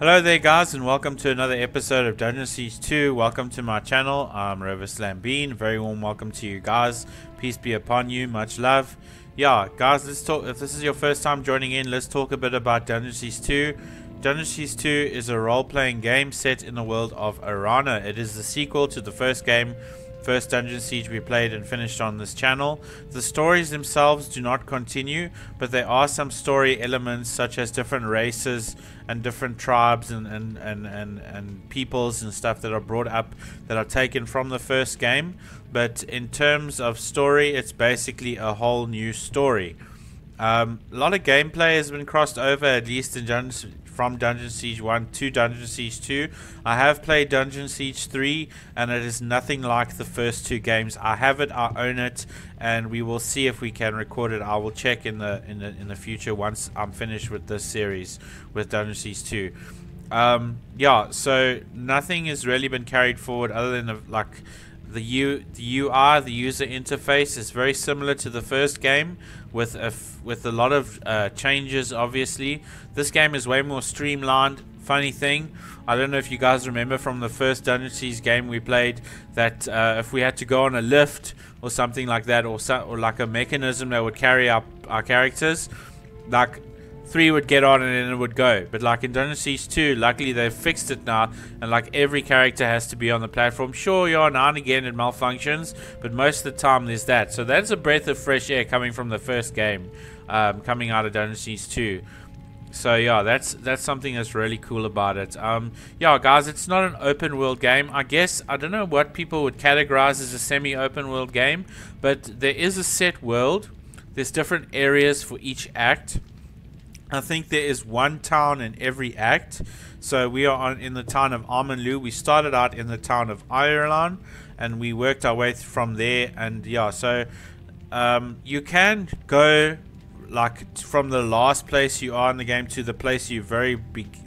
Hello there guys and welcome to another episode of Dungeon Siege 2. Welcome to my channel. I'm Rover Slambean. Very warm welcome to you guys. Peace be upon you. Much love. Yeah, guys, let's talk if this is your first time joining in, let's talk a bit about Dungeon Siege 2. Dungeon Siege 2 is a role-playing game set in the world of Aranna. It is the sequel to the first game first Dungeon Siege we played and finished on this channel. The stories themselves do not continue, but there are some story elements such as different races and different tribes and, and, and, and, and peoples and stuff that are brought up that are taken from the first game. But in terms of story, it's basically a whole new story. Um, a lot of gameplay has been crossed over, at least in Dungeon, from Dungeon Siege 1 to Dungeon Siege 2. I have played Dungeon Siege 3 and it is nothing like the first two games. I have it, I own it, and we will see if we can record it. I will check in the in the in the future once I'm finished with this series with Dungeon Siege 2. Um, yeah, so nothing has really been carried forward other than the, like the U the UI, the user interface is very similar to the first game, with a with a lot of uh, changes. Obviously, this game is way more streamlined. Funny thing, I don't know if you guys remember from the first Dungeon Siege game we played that uh, if we had to go on a lift or something like that, or so, or like a mechanism that would carry up our characters, like three would get on and then it would go. But like in Dungeon Siege 2, luckily they've fixed it now, and like every character has to be on the platform. Sure, you're now and again it malfunctions, but most of the time there's that. So that's a breath of fresh air coming from the first game, um, coming out of Dungeon Siege 2. So yeah, that's that's something that's really cool about it. Um, yeah, guys, it's not an open world game. I guess I don't know what people would categorize as a semi-open world game, but there is a set world. There's different areas for each act I think there is one town in every act. So we are on, in the town of Aman'lu. We started out in the town of Eirulan and we worked our way from there. And yeah, so um, you can go like from the last place you are in the game to the place you very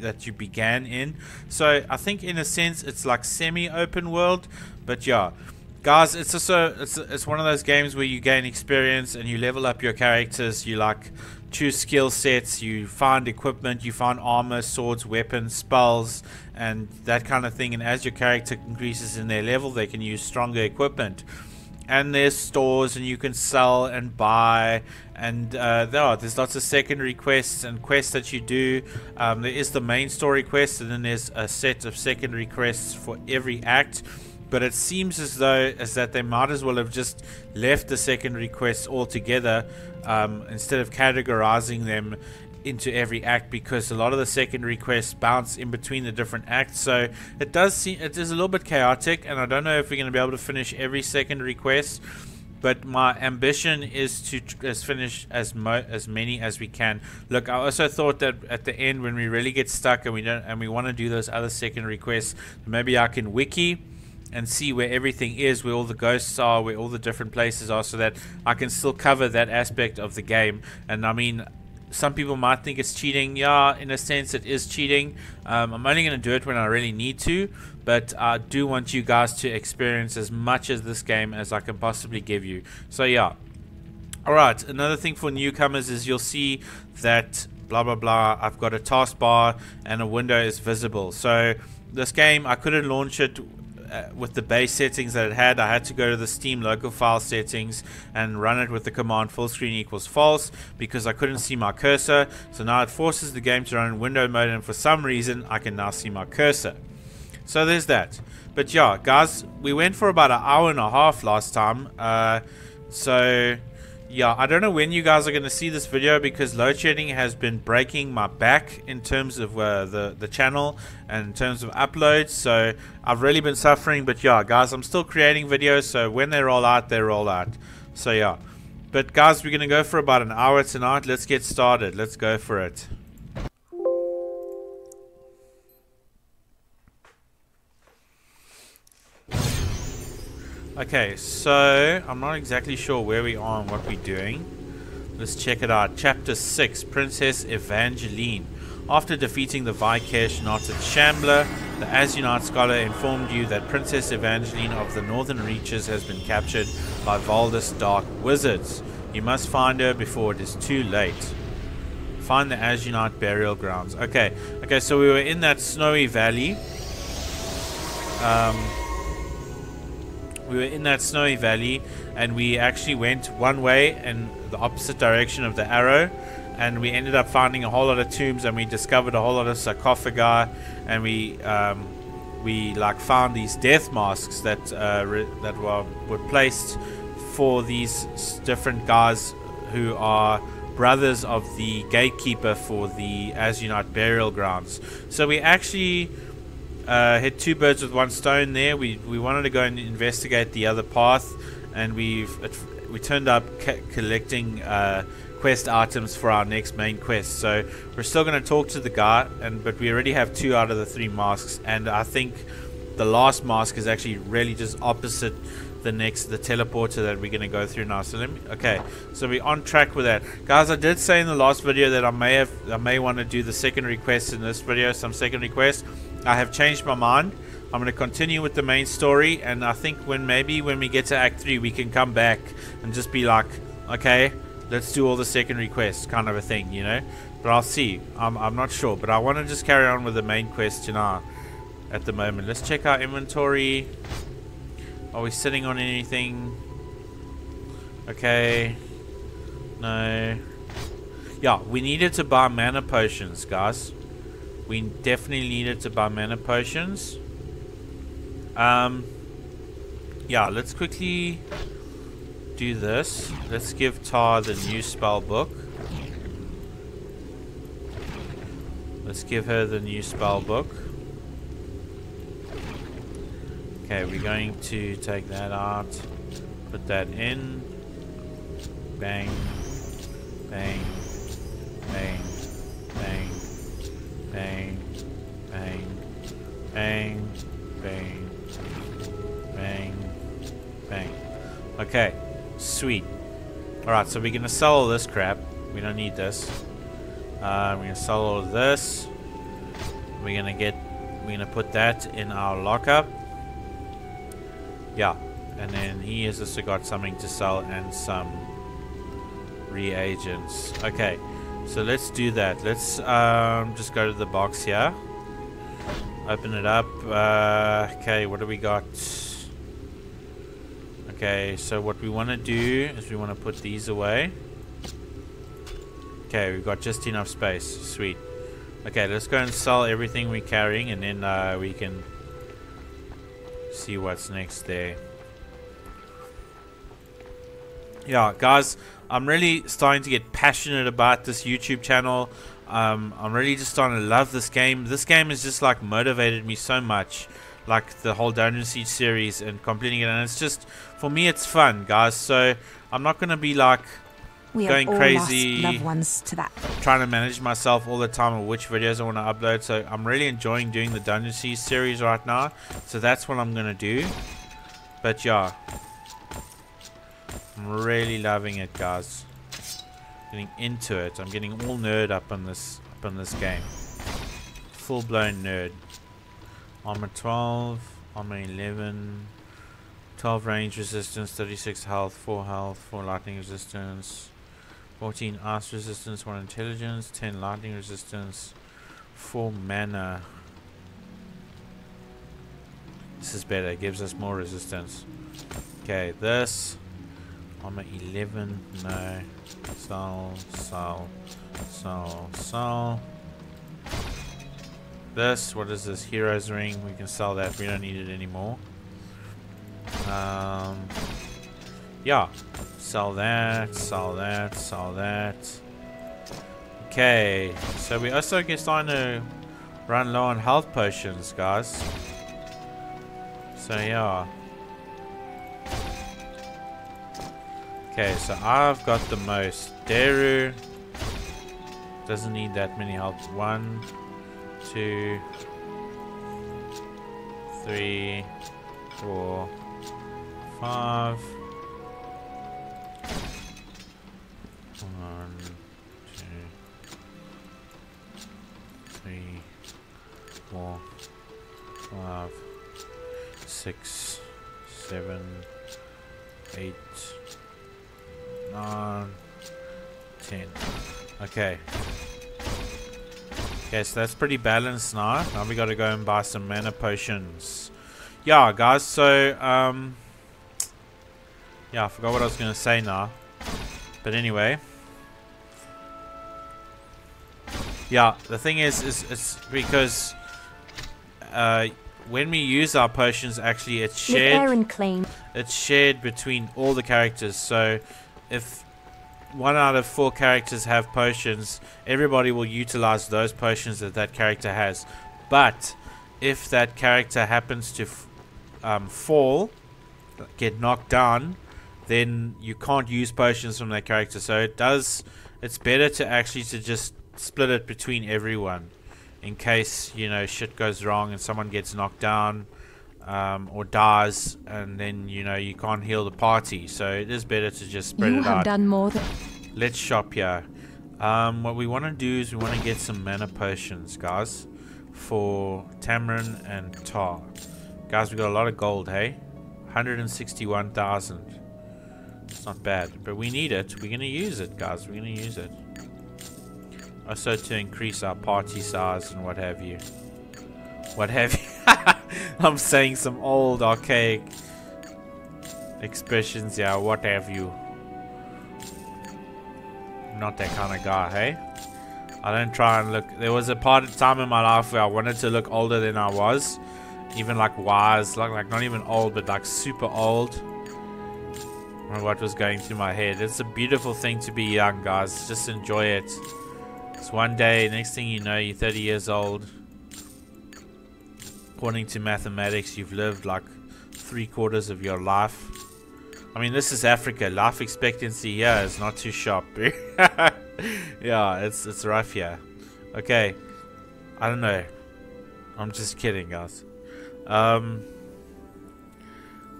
that you began in. So I think in a sense it's like semi-open world, but yeah. Guys, it's also it's it's one of those games where you gain experience and you level up your characters. You like choose skill sets, you find equipment, you find armor, swords, weapons, spells, and that kind of thing. And as your character increases in their level, they can use stronger equipment. And there's stores, and you can sell and buy, and uh, there are, there's lots of secondary quests and quests that you do. Um, there is the main story quest, and then there's a set of secondary quests for every act but it seems as though as that they might as well have just left the secondary quests altogether um, instead of categorizing them into every act because a lot of the secondary quests bounce in between the different acts so it does seem it is a little bit chaotic and I don't know if we're going to be able to finish every secondary quest but my ambition is to as finish as as many as we can. Look, I also thought that at the end when we really get stuck and we don't and we want to do those other secondary quests, maybe I can wiki and see where everything is, where all the ghosts are, where all the different places are, so that I can still cover that aspect of the game. And I mean, some people might think it's cheating. Yeah, in a sense, it is cheating. Um, I'm only going to do it when I really need to, but I do want you guys to experience as much of this game as I can possibly give you. So, yeah. Alright, another thing for newcomers is you'll see that blah blah blah. I've got a taskbar and a window is visible. So, this game, I couldn't launch it uh, with the base settings that it had, I had to go to the Steam local file settings and run it with the command full screen equals false because I couldn't see my cursor. So now it forces the game to run in window mode and for some reason I can now see my cursor. So there's that. But yeah, guys, we went for about an hour and a half last time. Uh, so yeah, I don't know when you guys are going to see this video because load shedding has been breaking my back in terms of uh, the, the channel and in terms of uploads. So I've really been suffering. But yeah, guys, I'm still creating videos. So when they roll out, they roll out. So yeah. But guys, we're going to go for about an hour tonight. Let's get started. Let's go for it. Okay, so I'm not exactly sure where we are and what we're doing. Let's check it out. Chapter 6, Princess Evangeline. After defeating the Vikesh knotted Shambler, the Azunite scholar informed you that Princess Evangeline of the Northern Reaches has been captured by Valdis Dark Wizards. You must find her before it is too late. Find the Azunite burial grounds. Okay, okay, so we were in that snowy valley. Um, we were in that snowy valley, and we actually went one way in the opposite direction of the arrow, and we ended up finding a whole lot of tombs, and we discovered a whole lot of sarcophagi, and we um, we like found these death masks that uh, that were were placed for these different guys who are brothers of the gatekeeper for the Azunite burial grounds. So we actually uh, hit two birds with one stone there. We we wanted to go and investigate the other path, and we've we turned up collecting uh, quest items for our next main quest. So we're still going to talk to the guy, and but we already have two out of the three masks, and I think the last mask is actually really just opposite the next the teleporter that we're going to go through now. So let me okay so we're on track with that. Guys i did say in the last video that i may have i may want to do the second request in this video some second request. I have changed my mind. I'm going to continue with the main story and i think when maybe when we get to act 3 we can come back and just be like okay let's do all the second requests kind of a thing you know? But i'll see. I'm, I'm not sure but i want to just carry on with the main quest know at the moment. Let's check our inventory are we sitting on anything? Okay. No. Yeah, we needed to buy mana potions, guys. We definitely needed to buy mana potions. Um, yeah, let's quickly do this. Let's give Tar the new spell book. Let's give her the new spell book. Okay, we're going to take that out, put that in, bang, bang, bang, bang, bang, bang, bang, bang, bang, bang. Okay, sweet. Alright, so we're going to sell all this crap. We don't need this. Uh, we're going to sell all this. We're going to get, we're going to put that in our lockup. Yeah, and then he has also got something to sell and some reagents. Okay, so let's do that. Let's um, just go to the box here. Open it up. Uh, okay, what do we got? Okay, so what we want to do is we want to put these away. Okay, we've got just enough space. Sweet. Okay, let's go and sell everything we're carrying and then uh, we can see what's next there. Yeah, guys, I'm really starting to get passionate about this YouTube channel. Um, I'm really just starting to love this game. This game has just like motivated me so much, like the whole Dungeon Siege series and completing it. And it's just, for me, it's fun, guys. So I'm not gonna be like we going crazy, lost loved ones to that. trying to manage myself all the time of which videos I want to upload. So I'm really enjoying doing the Dungeon series right now. So that's what I'm gonna do. But yeah, I'm really loving it, guys. Getting into it. I'm getting all nerd up on this up on this game. Full blown nerd. Armor 12, armor 11, 12 range resistance, 36 health, 4 health, 4 lightning resistance. 14 ice resistance, 1 intelligence, 10 lightning resistance, 4 mana. This is better, it gives us more resistance. Okay, this. Armor 11, no. Soul, soul, soul, soul. This, what is this? Hero's Ring, we can sell that, we don't need it anymore. Um, yeah. Sell that, sell that, sell that. Okay, so we also get starting to run low on health potions, guys. So yeah. Okay, so I've got the most. Deru doesn't need that many health. One, two, three, four, five. One, two, three, four, five, six, seven, eight, nine, ten. Okay. Okay, so that's pretty balanced now. Now we gotta go and buy some mana potions. Yeah, guys, so, um... Yeah, I forgot what I was gonna say now. But anyway. Yeah, the thing is, is it's because... Uh, when we use our potions, actually, it's shared. It's shared between all the characters. So, if one out of four characters have potions, everybody will utilize those potions that that character has. But if that character happens to um, fall, get knocked down, then you can't use potions from that character. So it does. It's better to actually to just split it between everyone, in case you know shit goes wrong and someone gets knocked down. Um, or dies, and then you know you can't heal the party. So it is better to just spread you it have out. done more than. Let's shop here. Um, what we want to do is we want to get some mana potions, guys, for Tamarin and Tar. Guys, we got a lot of gold, hey? 161,000. It's not bad, but we need it. We're to use it, guys. We're to use it. Also to increase our party size and what have you. What have you? I'm saying some old archaic expressions, yeah, what have you. Not that kind of guy, hey? I don't try and look. There was a part of time in my life where I wanted to look older than I was. Even like wise, like, like not even old, but like super old. What was going through my head. It's a beautiful thing to be young, guys. Just enjoy it. It's one day, next thing you know, you're 30 years old. According to mathematics, you've lived like three quarters of your life. I mean, this is Africa. Life expectancy here is not too sharp. yeah, it's it's rough here. Okay, I don't know. I'm just kidding, guys. Um,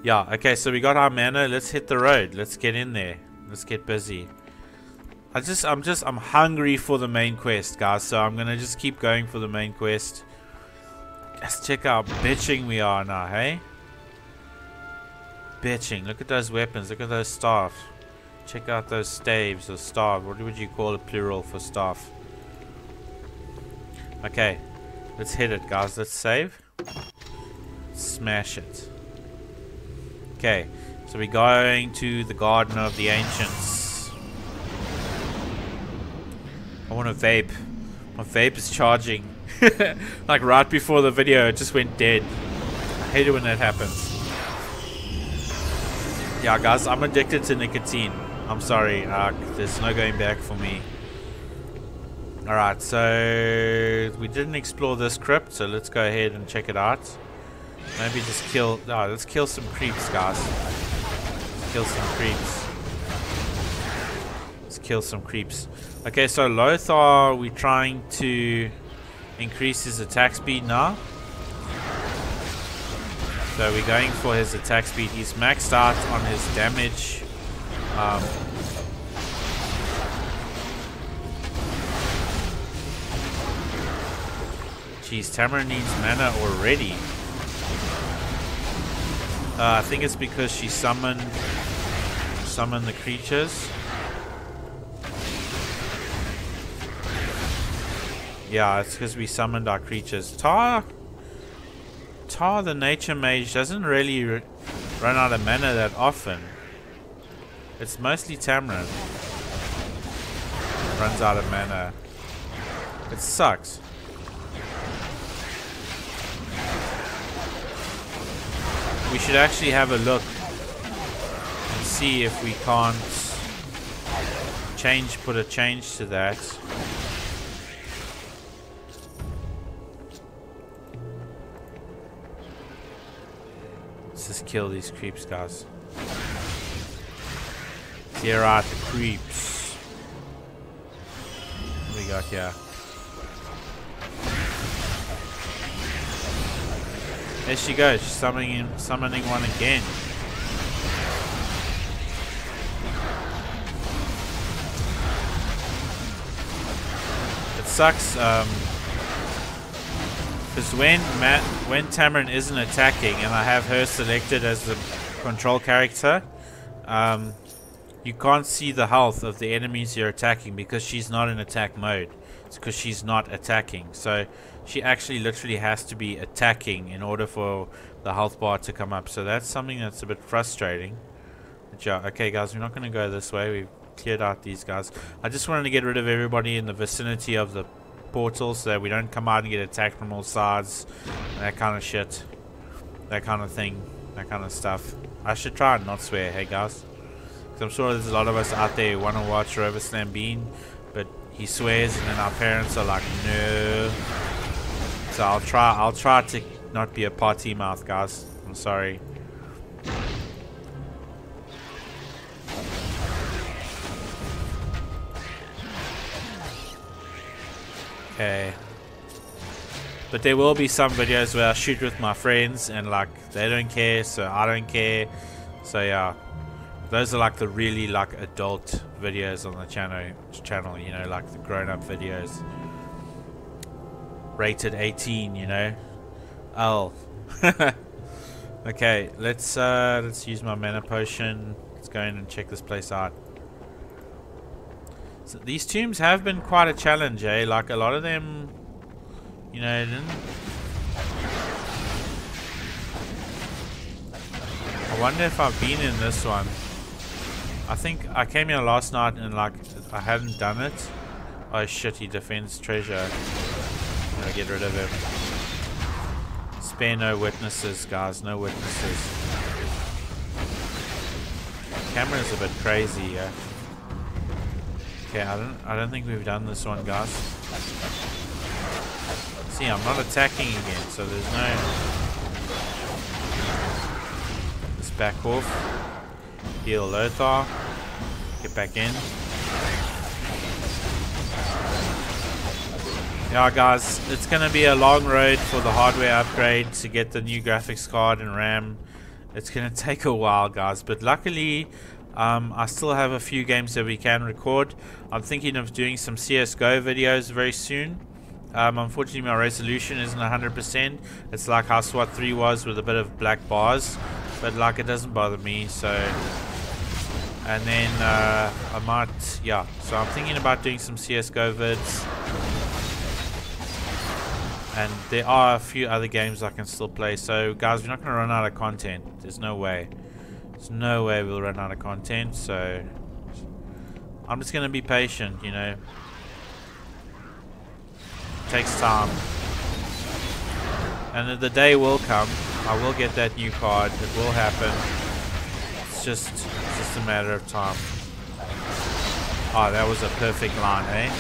yeah. Okay, so we got our mana. Let's hit the road. Let's get in there. Let's get busy. I just, I'm just, I'm hungry for the main quest, guys. So I'm gonna just keep going for the main quest. Let's check how bitching we are now, hey? bitching. Look at those weapons. Look at those staff. Check out those staves or staff. What would you call a plural for staff? Okay. Let's hit it, guys. Let's save. Smash it. Okay. So we're going to the Garden of the Ancients. I want to vape. My vape is charging. like right before the video, it just went dead. I hate it when that happens. Yeah, guys, I'm addicted to nicotine. I'm sorry. Uh, there's no going back for me. Alright, so we didn't explore this crypt, so let's go ahead and check it out. Maybe just kill... Oh, let's kill some creeps, guys. Let's kill some creeps. Let's kill some creeps. Okay, so Lothar, we're trying to increase his attack speed now. So we're going for his attack speed. He's maxed out on his damage. Um, Jeez, Tamara needs mana already. Uh, I think it's because she summoned summoned the creatures. Yeah, it's because we summoned our creatures. Tar Tar the Nature Mage doesn't really run out of mana that often. It's mostly Tamarin. Runs out of mana. It sucks. We should actually have a look and see if we can't change, put a change to that. Let's just kill these creeps, guys. Here are the creeps. What we got here? There she goes, summoning, summoning one again. It sucks. Um, because when Matt, when Tamarin isn't attacking and I have her selected as the control character, um, you can't see the health of the enemies you're attacking because she's not in attack mode. It's because she's not attacking. So she actually literally has to be attacking in order for the health bar to come up. So that's something that's a bit frustrating. Yeah, uh, okay guys, we're not going to go this way. We've cleared out these guys. I just wanted to get rid of everybody in the vicinity of the portal so that we don't come out and get attacked from all sides. That kind of shit. That kind of thing. That kind of stuff. I should try and not swear, hey guys. Because I'm sure there's a lot of us out there who want to watch Rover Slam Bean, but he swears and then our parents are like, no. So I'll try, I'll try to not be a party mouth, guys. I'm sorry. Okay. But there will be some videos where I shoot with my friends and like they don't care, so I don't care. So yeah, those are like the really like adult videos on the channel. Channel, you know, like the grown-up videos. Rated 18, you know. Oh. okay, let's uh, let's use my mana potion. Let's go in and check this place out. So these tombs have been quite a challenge, eh? Like a lot of them, you know, didn't. I wonder if I've been in this one. I think I came here last night and like I hadn't done it. Oh shit, he defends treasure. I'm get rid of him. Spare no witnesses, guys. No witnesses. Camera's a bit crazy, yeah. Okay, I don't I don't think we've done this one, guys. See, I'm not attacking again, so there's no Let's back off. Heal Lothar. Get back in. Yeah guys, it's gonna be a long road for the hardware upgrade to get the new graphics card and RAM. It's gonna take a while guys, but luckily um, I still have a few games that we can record. I'm thinking of doing some CSGO videos very soon. Um, unfortunately, my resolution isn't 100%. It's like how SWAT 3 was with a bit of black bars. But like it doesn't bother me, so... And then uh, I might... Yeah, so I'm thinking about doing some CSGO vids. And there are a few other games I can still play. So guys, we're not going to run out of content. There's no way. There's no way we'll run out of content, so I'm just going to be patient, you know. It takes time. And the day will come. I will get that new card. It will happen. It's just, it's just a matter of time. Oh, that was a perfect line, eh?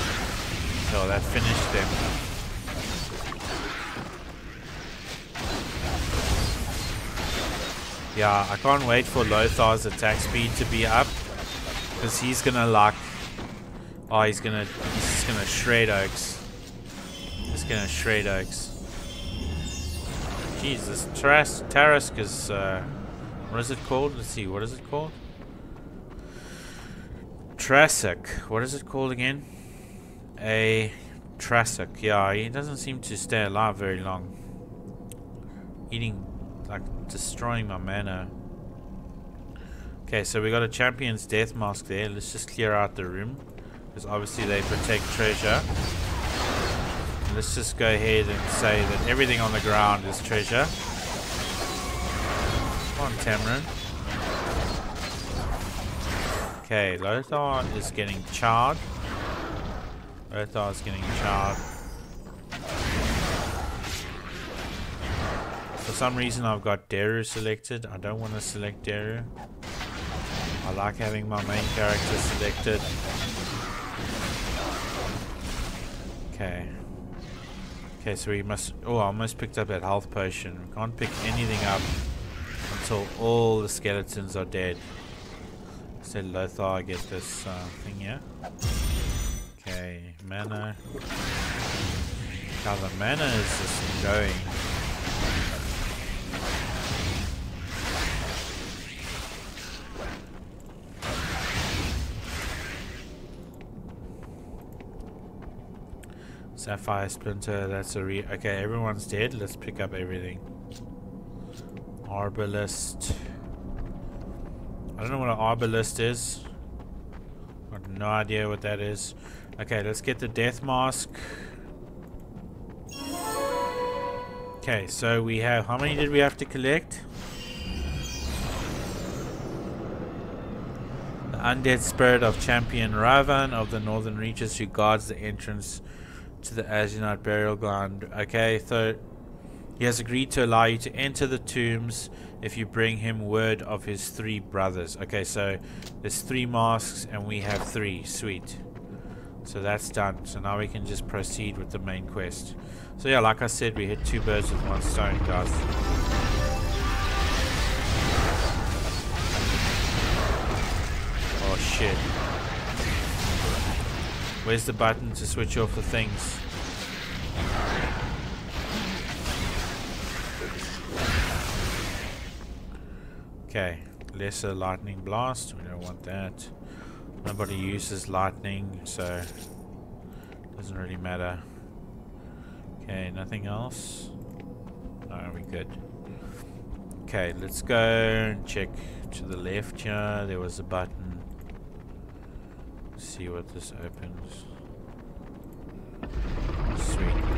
So that finished them. Yeah, I can't wait for Lothar's attack speed to be up. Because he's gonna like... Oh, he's gonna... He's just gonna shred Oaks. He's gonna shred Oaks. Jesus, Taras, Tarask is... Uh, what is it called? Let's see, what is it called? Trasic. What is it called again? A Trasic. Yeah, he doesn't seem to stay alive very long. Eating like destroying my mana. Okay, so we got a champion's death mask there. Let's just clear out the room. Because obviously they protect treasure. Let's just go ahead and say that everything on the ground is treasure. Come on, Tamron. Okay, Lothar is getting charred. Lothar is getting charred. For some reason I've got Deru selected. I don't want to select Deru. I like having my main character selected. Okay. Okay, so we must... Oh, I almost picked up that health potion. We can't pick anything up until all the skeletons are dead. Said Lothar I get this uh, thing here. Okay, mana. Now the mana is just going. Sapphire Splinter, that's a re- Okay, everyone's dead. Let's pick up everything. Arbalest. I don't know what an arbalest is. I have no idea what that is. Okay, let's get the death mask. Okay, so we have, how many did we have to collect? The undead spirit of champion Ravan of the northern reaches who guards the entrance to the Azunite burial ground. Okay, so he has agreed to allow you to enter the tombs if you bring him word of his three brothers. Okay, so there's three masks and we have three. Sweet. So that's done. So now we can just proceed with the main quest. So yeah, like I said, we hit two birds with one stone, guys. Oh shit. Where's the button to switch off the things? Okay, lesser lightning blast. We don't want that. Nobody uses lightning, so doesn't really matter. Okay, nothing else. No, we good. Okay, let's go and check to the left here. There was a button. See what this opens. Sweet.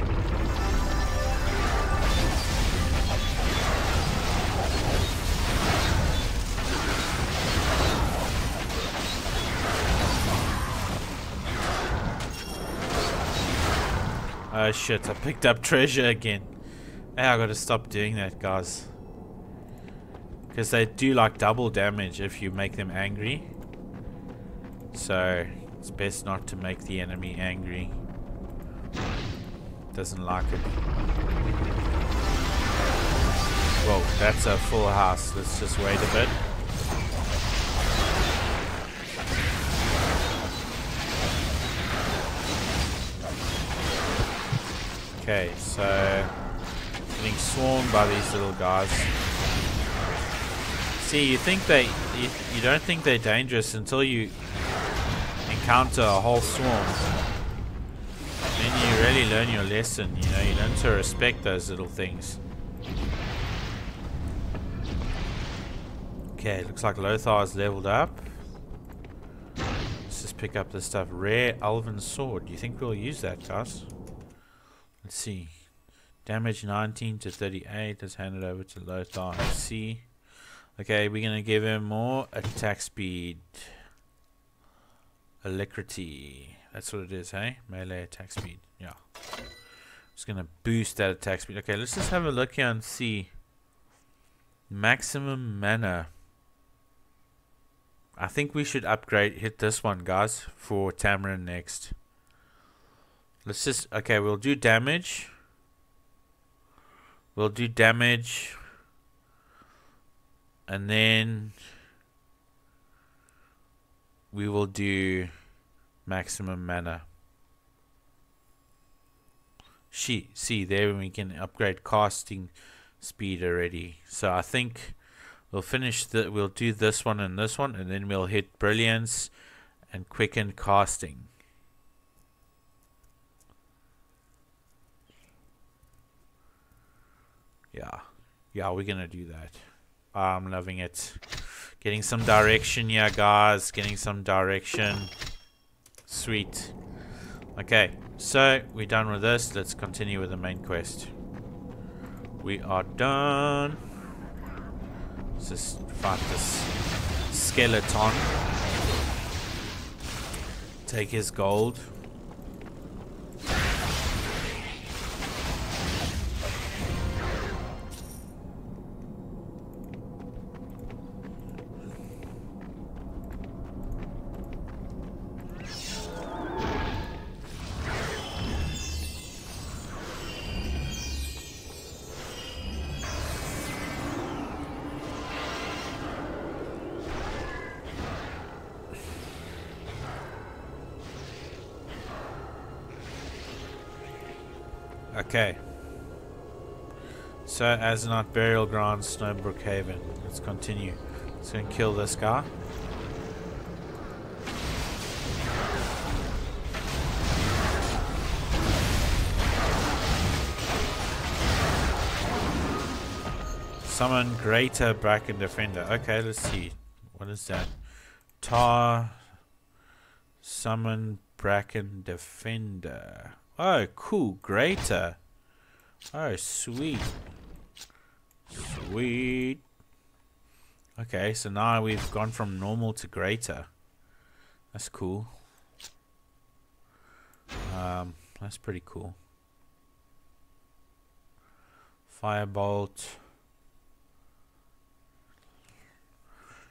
Oh shit, I picked up treasure again. Hey, I gotta stop doing that, guys. Because they do like double damage if you make them angry. So, it's best not to make the enemy angry. Doesn't like it. Well, that's a full house. Let's just wait a bit. Okay, so getting swarmed by these little guys. See, you think they, you, you don't think they're dangerous until you encounter a whole swarm. Then you really learn your lesson, you know, you learn to respect those little things. Okay, looks like Lothar is leveled up. Let's just pick up this stuff. Rare Elven Sword. Do you think we'll use that, guys? Let's see. Damage 19 to 38. Let's hand it over to Lothar. Let's see. Okay, we're going to give him more attack speed. Alacrity. That's what it is, hey? Melee attack speed. Yeah. Just to boost that attack speed. Okay, let's just have a look here and see. Maximum mana. I think we should upgrade, hit this one, guys, for Tamarin next. Let's just, okay, we'll do damage. We'll do damage. And then we will do maximum mana. She, see there we can upgrade casting speed already. So I think we'll finish the, we'll do this one and this one and then we'll hit brilliance and quicken casting. Yeah. Yeah, we're gonna do that. Ah, I'm loving it. Getting some direction yeah, guys. Getting some direction. Sweet. Okay, so we're done with this. Let's continue with the main quest. We are done. Let's just fight this skeleton. Take his gold. Okay. So, Azunite Burial Ground, Snowbrook Haven. Let's continue. Let's go and kill this guy. Summon Greater Bracken Defender. Okay, let's see. What is that? Tar. Summon Bracken Defender. Oh, cool. Greater. Oh, sweet. Sweet. Okay, so now we've gone from normal to greater. That's cool. Um, that's pretty cool. Firebolt.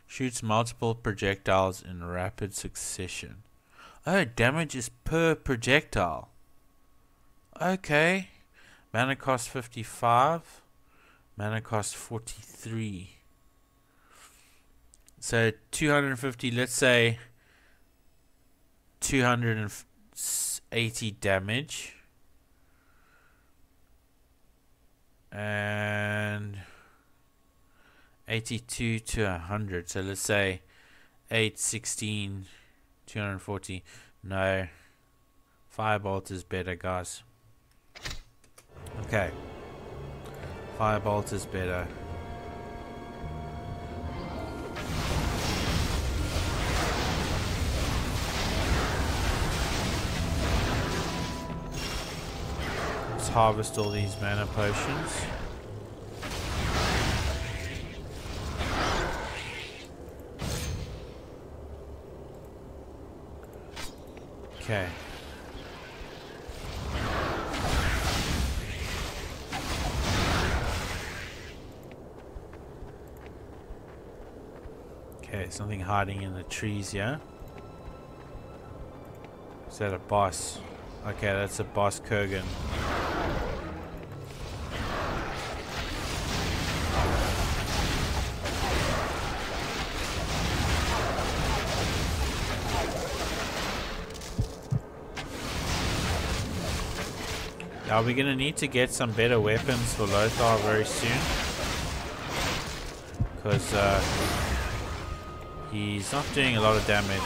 Shoots multiple projectiles in rapid succession. Oh, damage is per projectile. Okay. Mana cost 55. Mana cost 43. So 250, let's say 280 damage. And 82 to 100. So let's say 8, 16, 240. No. Firebolt is better, guys. Okay. Firebolt is better. Let's harvest all these mana potions. Okay. Okay, something hiding in the trees, yeah? Is that a boss? Okay, that's a boss Kurgan. Are we gonna need to get some better weapons for Lothar very soon? Because uh, he's not doing a lot of damage.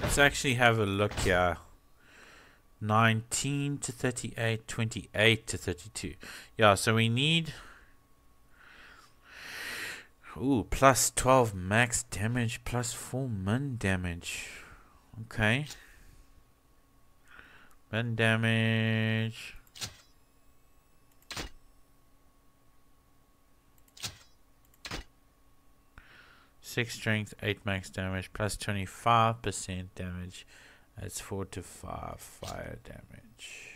Let's actually have a look here. 19 to 38, 28 to 32. Yeah, so we need... Ooh, plus 12 max damage, plus 4 min damage. Okay. Min damage. Six strength, eight max damage, plus twenty five percent damage. That's four to five fire damage.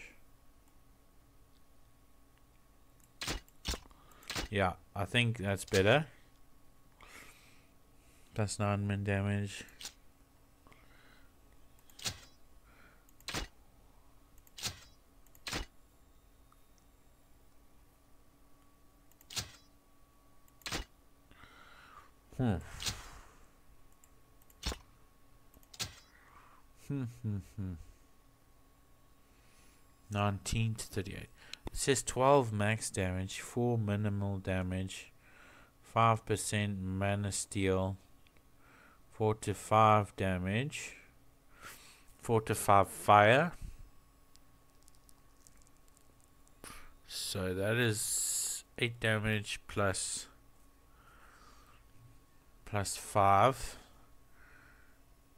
Yeah, I think that's better. Plus nine min damage. Hmm. Hmm, hmm, hmm. 19 to 38. It says 12 max damage, 4 minimal damage, 5% mana steal, 4 to 5 damage, 4 to 5 fire. So that is 8 damage plus plus 5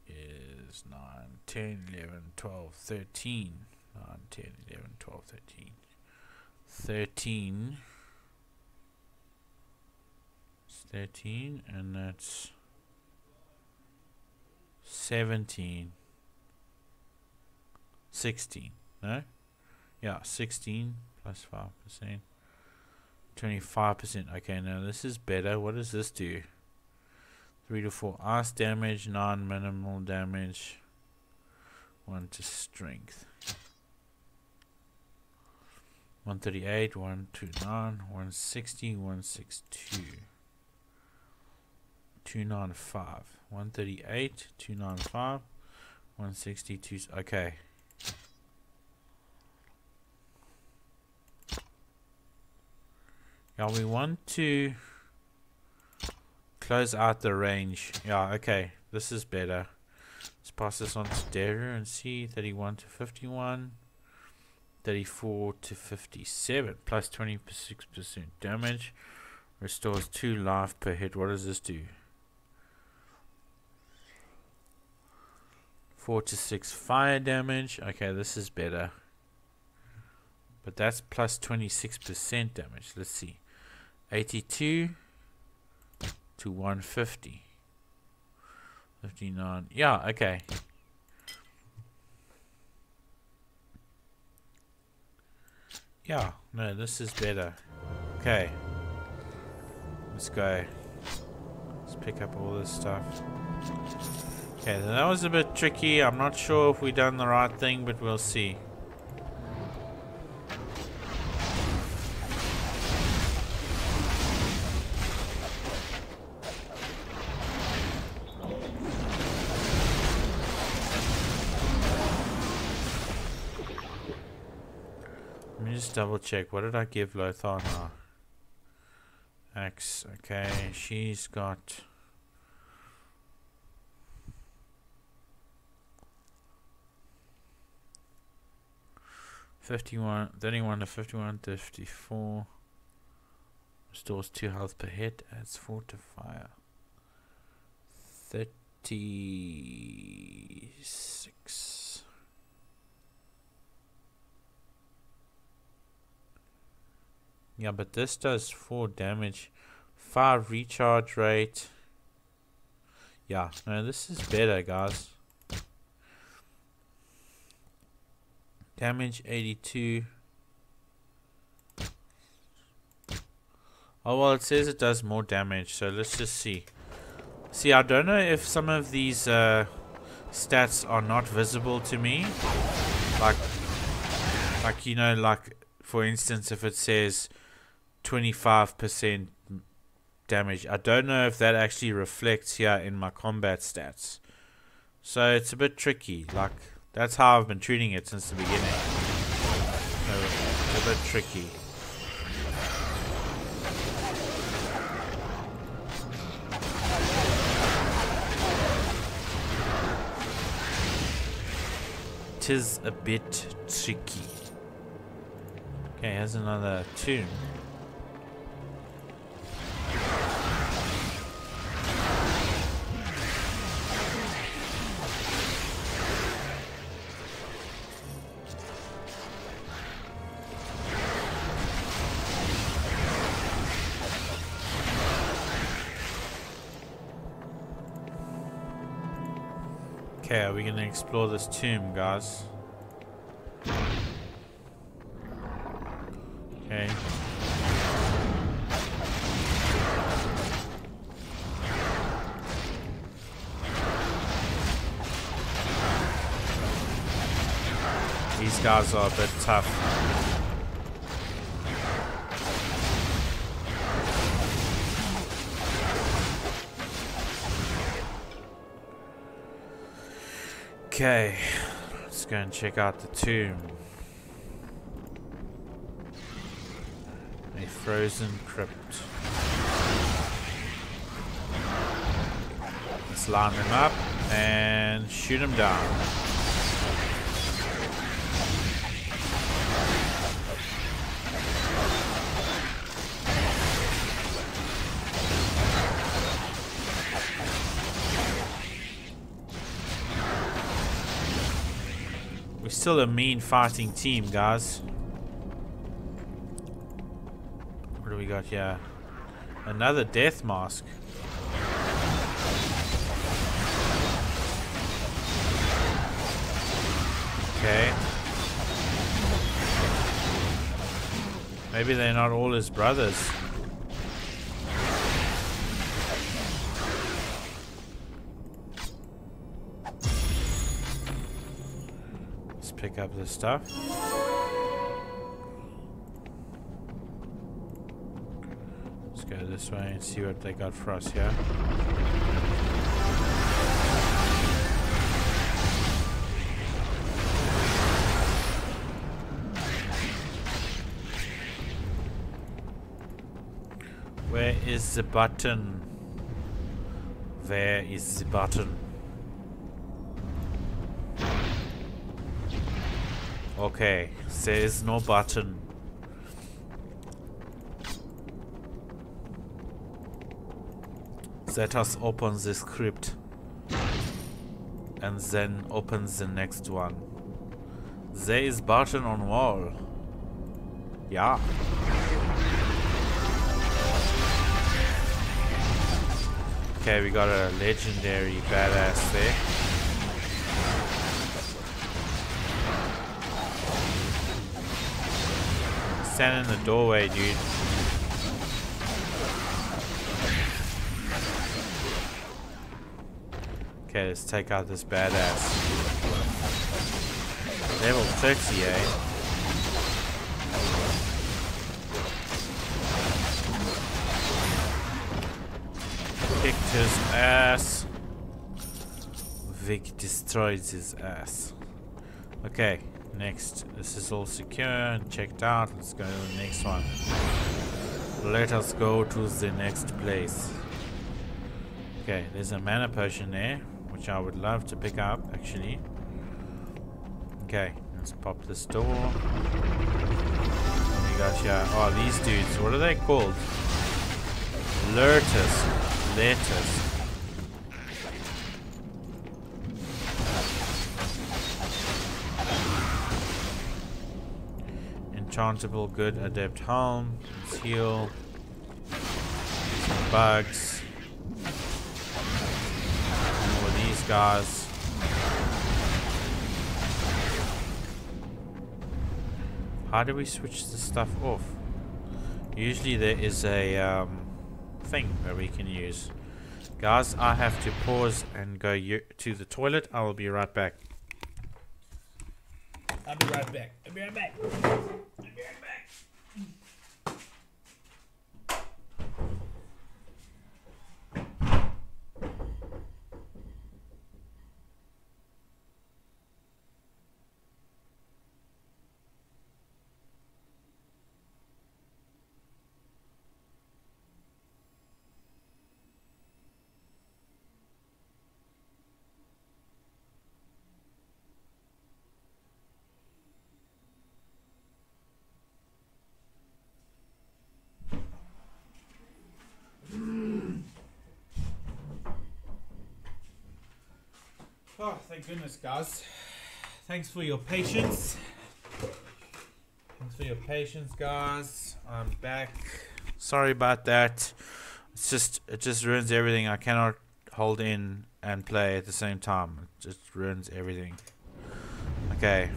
is 9, 10, 11, 12, 13. 9, 10, 11, 12, 13. 13. It's 13, and that's 17. 16, no? Yeah, 16 plus 5%. 25%. Okay, now this is better. What does this do? 3 to 4 ice damage, non minimal damage, 1 to strength. 138, 129, 160, 162. 295. 138, 295, 162. Okay. Now we want to close out the range. Yeah, okay. This is better. Let's pass this on to Deru and see. 31 to 51. 34 to 57 plus 26% damage. Restores 2 life per hit. What does this do? 4 to 6 fire damage. Okay, this is better. But that's plus 26% damage. Let's see. 82 to 150. 59. Yeah, okay. Yeah, no, this is better. Okay. Let's go. Let's pick up all this stuff. Okay, that was a bit tricky. I'm not sure if we done the right thing, but we'll see. Double check. What did I give Lothar now? X. Okay, she's got... Fifty-one, thirty-one to fifty-one fifty-four. Restores two health per hit. Adds four to fire. Thirty-six. Yeah, but this does 4 damage. 5 recharge rate. Yeah, no, this is better, guys. Damage 82. Oh, well, it says it does more damage, so let's just see. See, I don't know if some of these uh, stats are not visible to me. Like, like, you know, like, for instance, if it says 25% damage. I don't know if that actually reflects here in my combat stats. So it's a bit tricky. Like, that's how I've been treating it since the beginning. So it's a bit tricky. Tis a bit tricky. Okay, here's another tomb. Explore this tomb, guys? Okay. These guys are a bit tough. Okay, let's go and check out the tomb. A frozen crypt. Let's line them up and shoot them down. Still a mean fighting team, guys. What do we got here? Another death mask. Okay. Maybe they're not all his brothers. Pick up this stuff. Let's go this way and see what they got for us here. Where is the button? Where is the button? Okay, there is no button. Let us open the script and then open the next one. There is button on wall. Yeah. Okay, we got a legendary badass there. Stand in the doorway, dude. Okay, let's take out this badass. Level 30, eh? Kicked his ass. Vic destroyed his ass. Okay, next. This is all secure and checked out. Let's go to the next one. Let us go to the next place. Okay, there's a mana potion there which I would love to pick up, actually. Okay, let's pop this door. We got here? Oh, these dudes. What are they called? Lurtus. Letters. Enchantable good adept. Let's heal. Bugs. guys. How do we switch the stuff off? Usually there is a um, thing that we can use. Guys, I have to pause and go to the toilet. I will be right back. I'll be right back. I'll be right back. Oh, goodness, guys. Thanks for your patience. Thanks for your patience, guys. I'm back. Sorry about that. It's just it just ruins everything. I cannot hold in and play at the same time. It just ruins everything. Okay.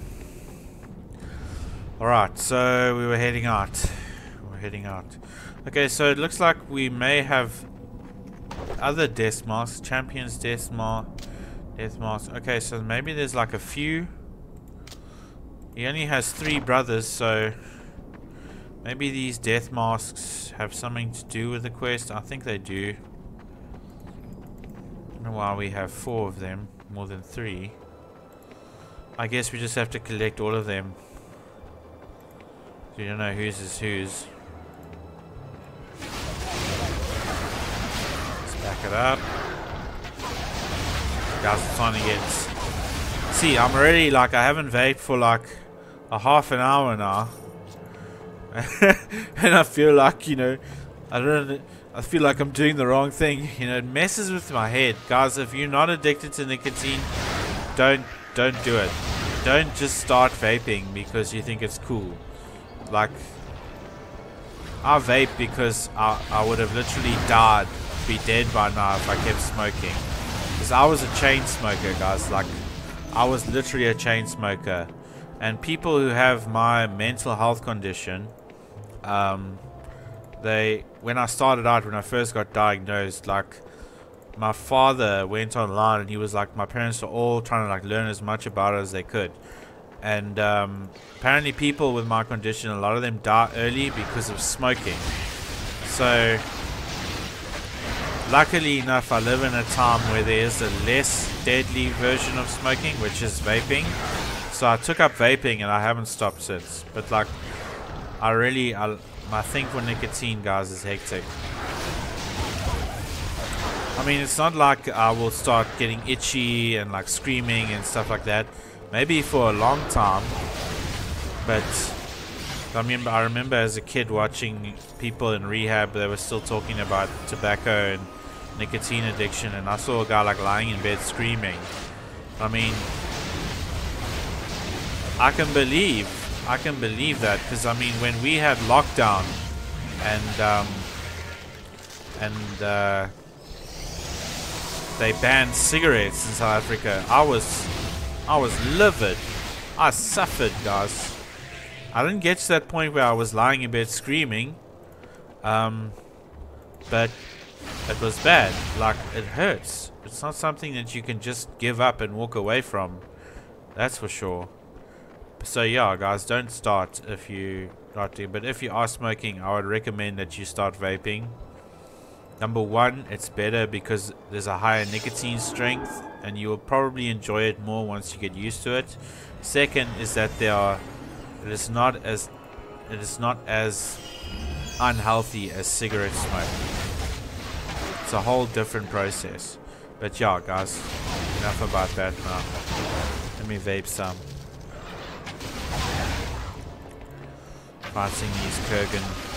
Alright, so we were heading out. We're heading out. Okay, so it looks like we may have other death marks. Champions death mark Death mask. Okay, so maybe there's like a few. He only has three brothers, so maybe these death masks have something to do with the quest. I think they do. I don't know why we have four of them, more than three. I guess we just have to collect all of them. So you don't know whose is whose. Let's back it up. Guys, time to get... See, I'm already, like, I haven't vaped for, like, a half an hour now. and I feel like, you know, I don't I feel like I'm doing the wrong thing. You know, it messes with my head. Guys, if you're not addicted to nicotine, don't don't do it. Don't just start vaping because you think it's cool. Like I vape because I, I would have literally died, be dead by now if I kept smoking. Because I was a chain smoker, guys. Like, I was literally a chain smoker. And people who have my mental health condition, um, they, when I started out, when I first got diagnosed, like, my father went online and he was like, my parents were all trying to like learn as much about it as they could. And um, apparently people with my condition, a lot of them die early because of smoking. So Luckily enough, I live in a time where there is a less deadly version of smoking, which is vaping. So I took up vaping and I haven't stopped since. But like, I really, I, my thing for nicotine, guys, is hectic. I mean, it's not like I will start getting itchy and like screaming and stuff like that. Maybe for a long time. But I remember, I remember as a kid watching people in rehab. They were still talking about tobacco and nicotine addiction, and I saw a guy like lying in bed screaming. I mean, I can believe, I can believe that because I mean, when we had lockdown and um, and uh, they banned cigarettes in South Africa, I was I was livid. I suffered, guys. I didn't get to that point where I was lying in bed screaming, um, but it was bad. Like it hurts. It's not something that you can just give up and walk away from. That's for sure. So yeah, guys, don't start if you not do. But if you are smoking, I would recommend that you start vaping. Number one, it's better because there's a higher nicotine strength and you will probably enjoy it more once you get used to it. Second is that there are it is not as it is not as unhealthy as cigarette smoke. It's a whole different process. But yeah, guys, enough about that now. Let me vape some. Fighting these Kurgan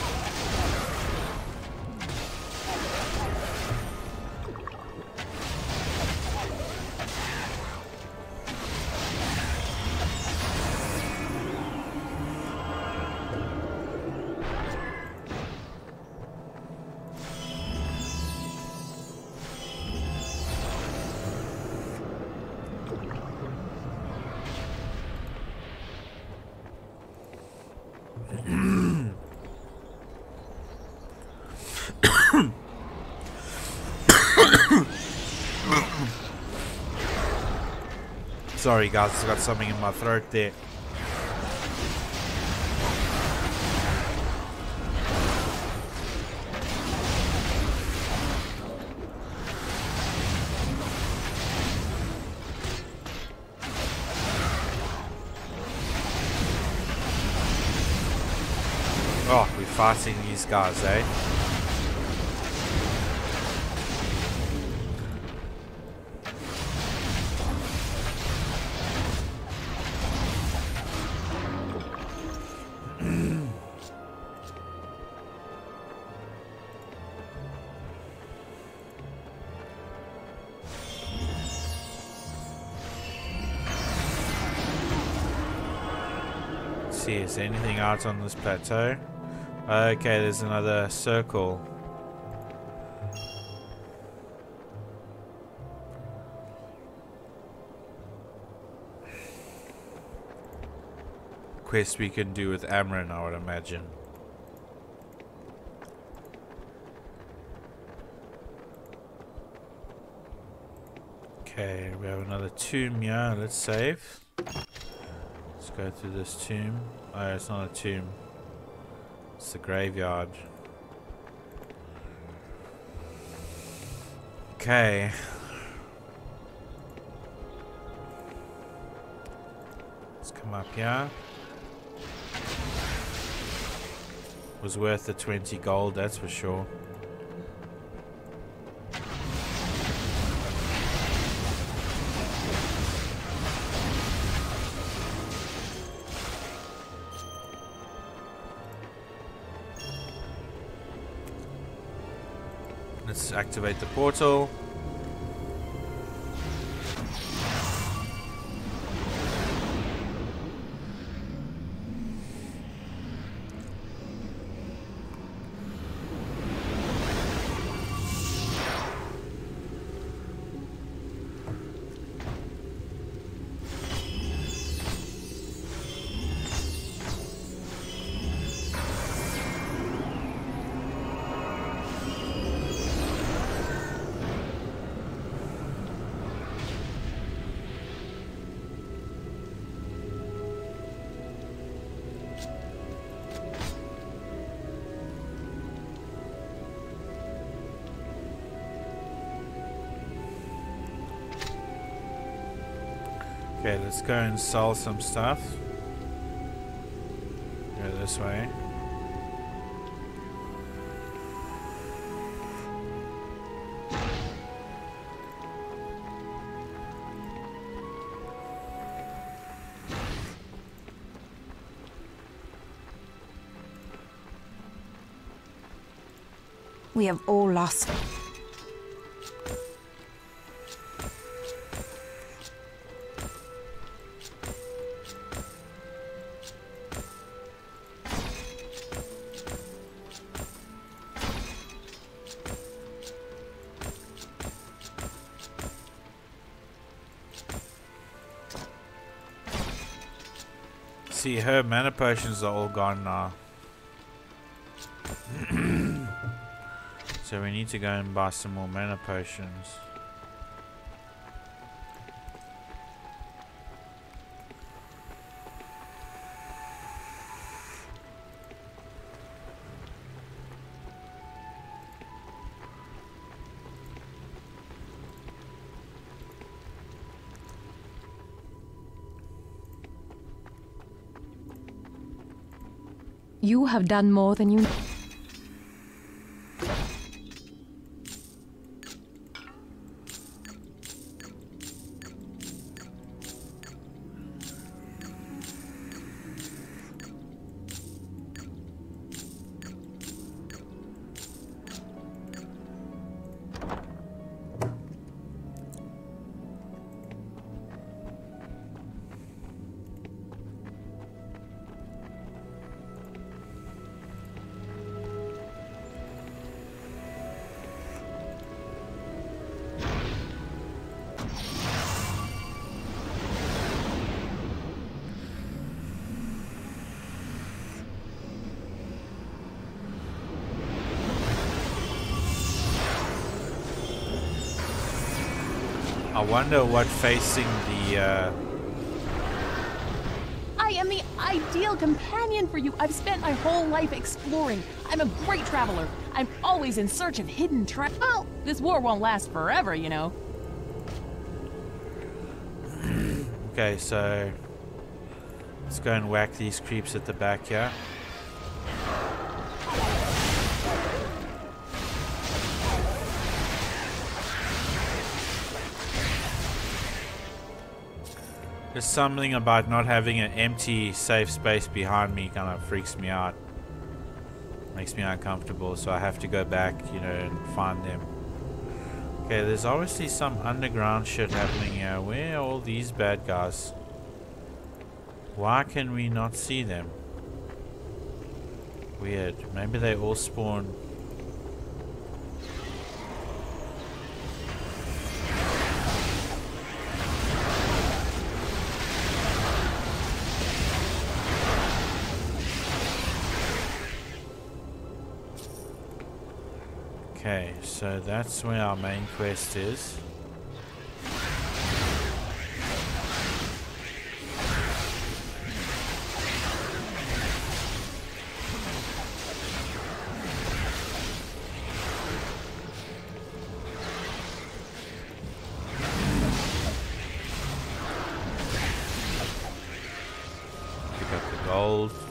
Sorry guys, I've got something in my throat there. Oh, we're fighting these guys, eh? Anything else on this plateau? Okay, there's another circle. Quest we can do with Amryn, I would imagine. Okay, we have another tomb here. Let's save. Go through this tomb. Oh, it's not a tomb. It's the graveyard. Okay. Let's come up here. Was worth the 20 gold, that's for sure. Activate the portal. go and sell some stuff. Go this way. We have all lost. Her mana potions are all gone now. so we need to go and buy some more mana potions. You have done more than you. Wonder what facing the uh, I am the ideal companion for you. I've spent my whole life exploring. I'm a great traveler. I'm always in search of hidden treasure. Well, this war won't last forever, you know. Okay, so let's go and whack these creeps at the back here. There's something about not having an empty safe space behind me kind of freaks me out. Makes me uncomfortable, so I have to go back, you know, and find them. Okay, there's obviously some underground shit happening here. Where are all these bad guys? Why can we not see them? Weird. Maybe they all spawn. So that's where our main quest is. Pick up the gold.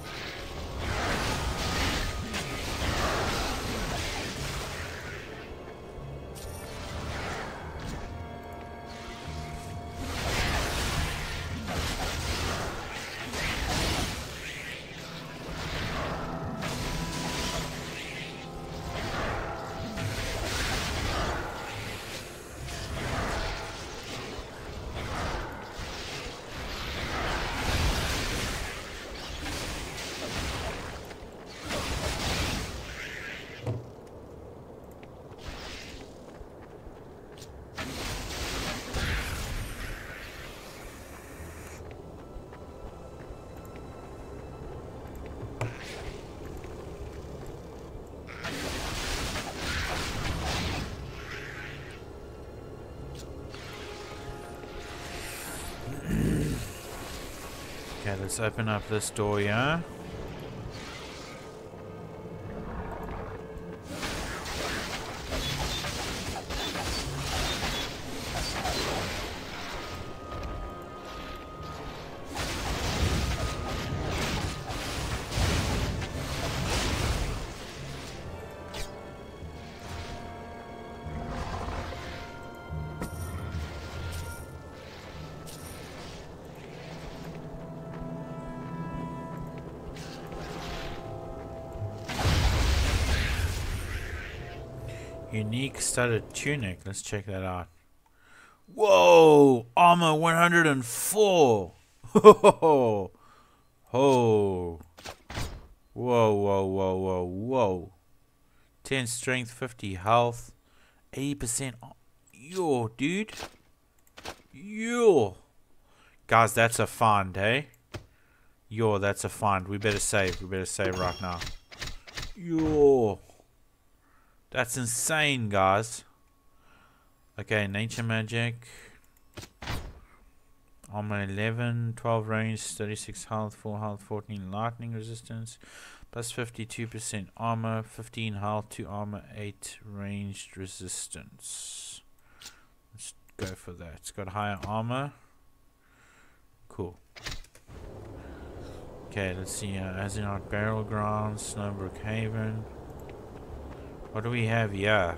Let's open up this door, yeah? Unique studded tunic. Let's check that out. Whoa! Armor 104! Ho! Whoa, whoa, whoa, whoa, whoa. 10 strength, 50 health, 80%. Yo, dude. Yo. Guys, that's a find, eh? Yo, that's a find. We better save. We better save right now. Yo. That's insane, guys. Okay, nature magic. Armor 11, 12 range, 36 health, 4 health, 14 lightning resistance, plus 52% armor, 15 health, 2 armor, 8 ranged resistance. Let's go for that. It's got higher armor. Cool. Okay, let's see. Uh, Azunite Burial Grounds, Snowbrook Haven. What do we have here?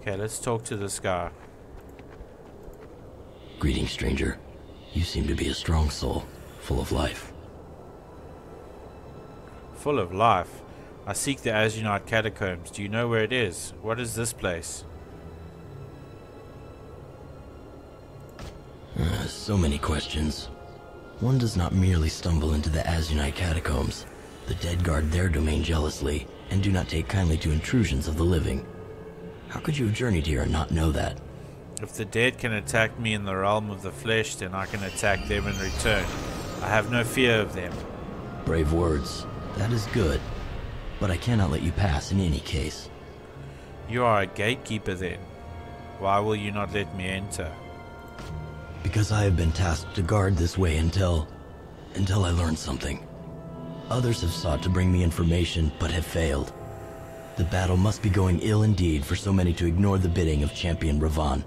Okay, let's talk to this guy. Greetings, stranger. You seem to be a strong soul, full of life. Full of life? I seek the Azunite Catacombs. Do you know where it is? What is this place? Uh, so many questions. One does not merely stumble into the Azunite Catacombs. The dead guard their domain jealously, and do not take kindly to intrusions of the living. How could you have journeyed here and not know that? If the dead can attack me in the realm of the flesh, then I can attack them in return. I have no fear of them. Brave words. That is good. But I cannot let you pass in any case. You are a gatekeeper then. Why will you not let me enter? Because I have been tasked to guard this way until... until I learn something. Others have sought to bring me information, but have failed. The battle must be going ill indeed for so many to ignore the bidding of Champion Ravan.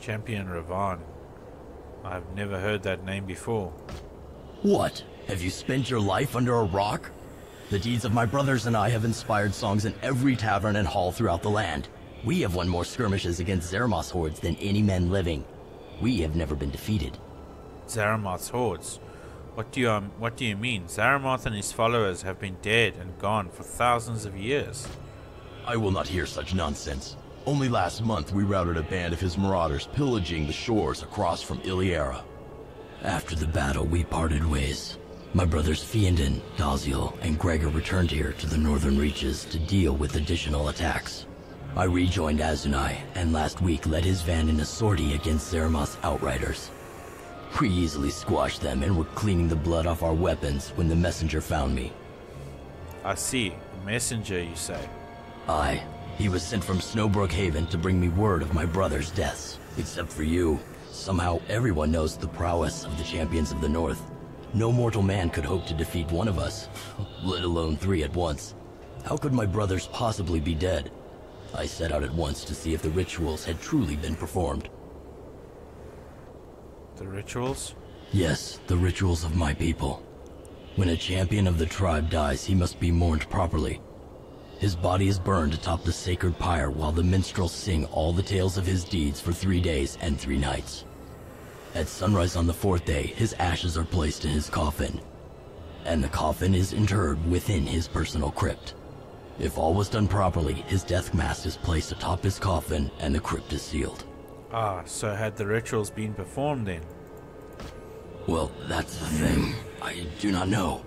Champion Ravan. I've never heard that name before. What? Have you spent your life under a rock? The deeds of my brothers and I have inspired songs in every tavern and hall throughout the land. We have won more skirmishes against Zaramoth's hordes than any men living. We have never been defeated. Zaramoth's hordes? What do you um, what do you mean? Zaramoth and his followers have been dead and gone for thousands of years. I will not hear such nonsense. Only last month we routed a band of his marauders pillaging the shores across from Iliera. After the battle, we parted ways. My brothers Fiendin, Dalziel, and Gregor returned here to the northern reaches to deal with additional attacks. I rejoined Azunai, and last week led his van in a sortie against Zaramoth's outriders. We easily squashed them and were cleaning the blood off our weapons when the messenger found me. I see. A messenger, you say? Aye. He was sent from Snowbrook Haven to bring me word of my brother's deaths. Except for you. Somehow everyone knows the prowess of the champions of the North. No mortal man could hope to defeat one of us, let alone three at once. How could my brothers possibly be dead? I set out at once to see if the rituals had truly been performed. The rituals? Yes, the rituals of my people. When a champion of the tribe dies, he must be mourned properly. His body is burned atop the sacred pyre while the minstrels sing all the tales of his deeds for three days and three nights. At sunrise on the fourth day, his ashes are placed in his coffin, and the coffin is interred within his personal crypt. If all was done properly, his death mask is placed atop his coffin and the crypt is sealed. Ah, so had the rituals been performed then? Well, that's the thing. I do not know.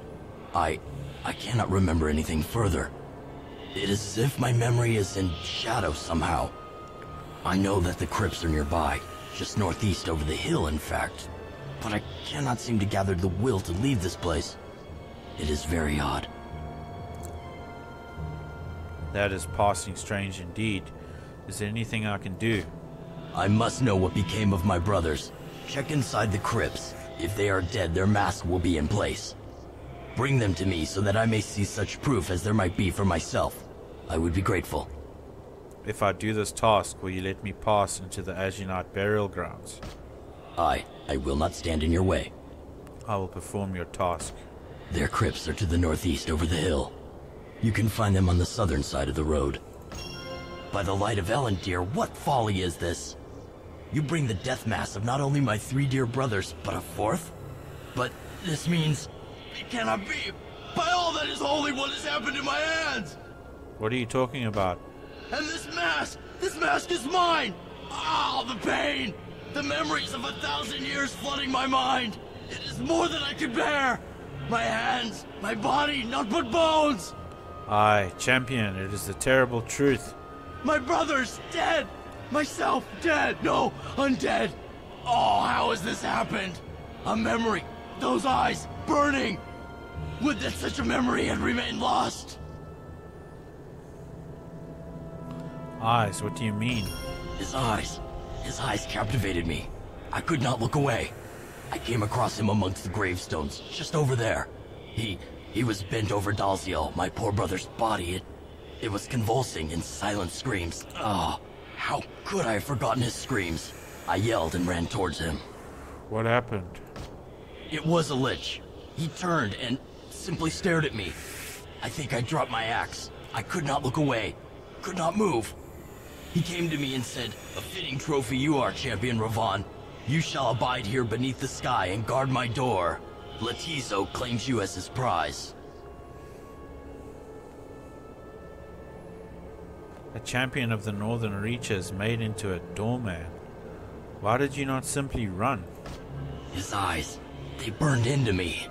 I... I cannot remember anything further. It is as if my memory is in shadow somehow. I know that the crypts are nearby, just northeast over the hill, in fact. But I cannot seem to gather the will to leave this place. It is very odd. That is passing strange indeed. Is there anything I can do? I must know what became of my brothers. Check inside the crypts. If they are dead, their mask will be in place. Bring them to me so that I may see such proof as there might be for myself. I would be grateful. If I do this task, will you let me pass into the Azunite burial grounds? I, I will not stand in your way. I will perform your task. Their crypts are to the northeast over the hill. You can find them on the southern side of the road. By the light of Elendil, what folly is this? You bring the death mass of not only my three dear brothers, but a fourth? But this means... It cannot be! By all that is holy, what has happened to my hands? What are you talking about? And this mask! This mask is mine! Ah, the pain! The memories of a thousand years flooding my mind! It is more than I can bear! My hands, my body, not but bones! Aye, champion, it is the terrible truth. My brother's dead! Myself dead! No, undead! Oh, how has this happened? A memory, those eyes, burning! Would that such a memory had remained lost! Eyes, what do you mean? His eyes. His eyes captivated me. I could not look away. I came across him amongst the gravestones, just over there. He... he was bent over Dalziel, my poor brother's body. It... it was convulsing in silent screams. Ah, oh, how could I have forgotten his screams? I yelled and ran towards him. What happened? It was a lich. He turned and simply stared at me. I think I dropped my axe. I could not look away. Could not move. He came to me and said, A fitting trophy you are, Champion Ravan. You shall abide here beneath the sky and guard my door. Latizo claims you as his prize. A champion of the northern reaches made into a doorman. Why did you not simply run? His eyes, they burned into me,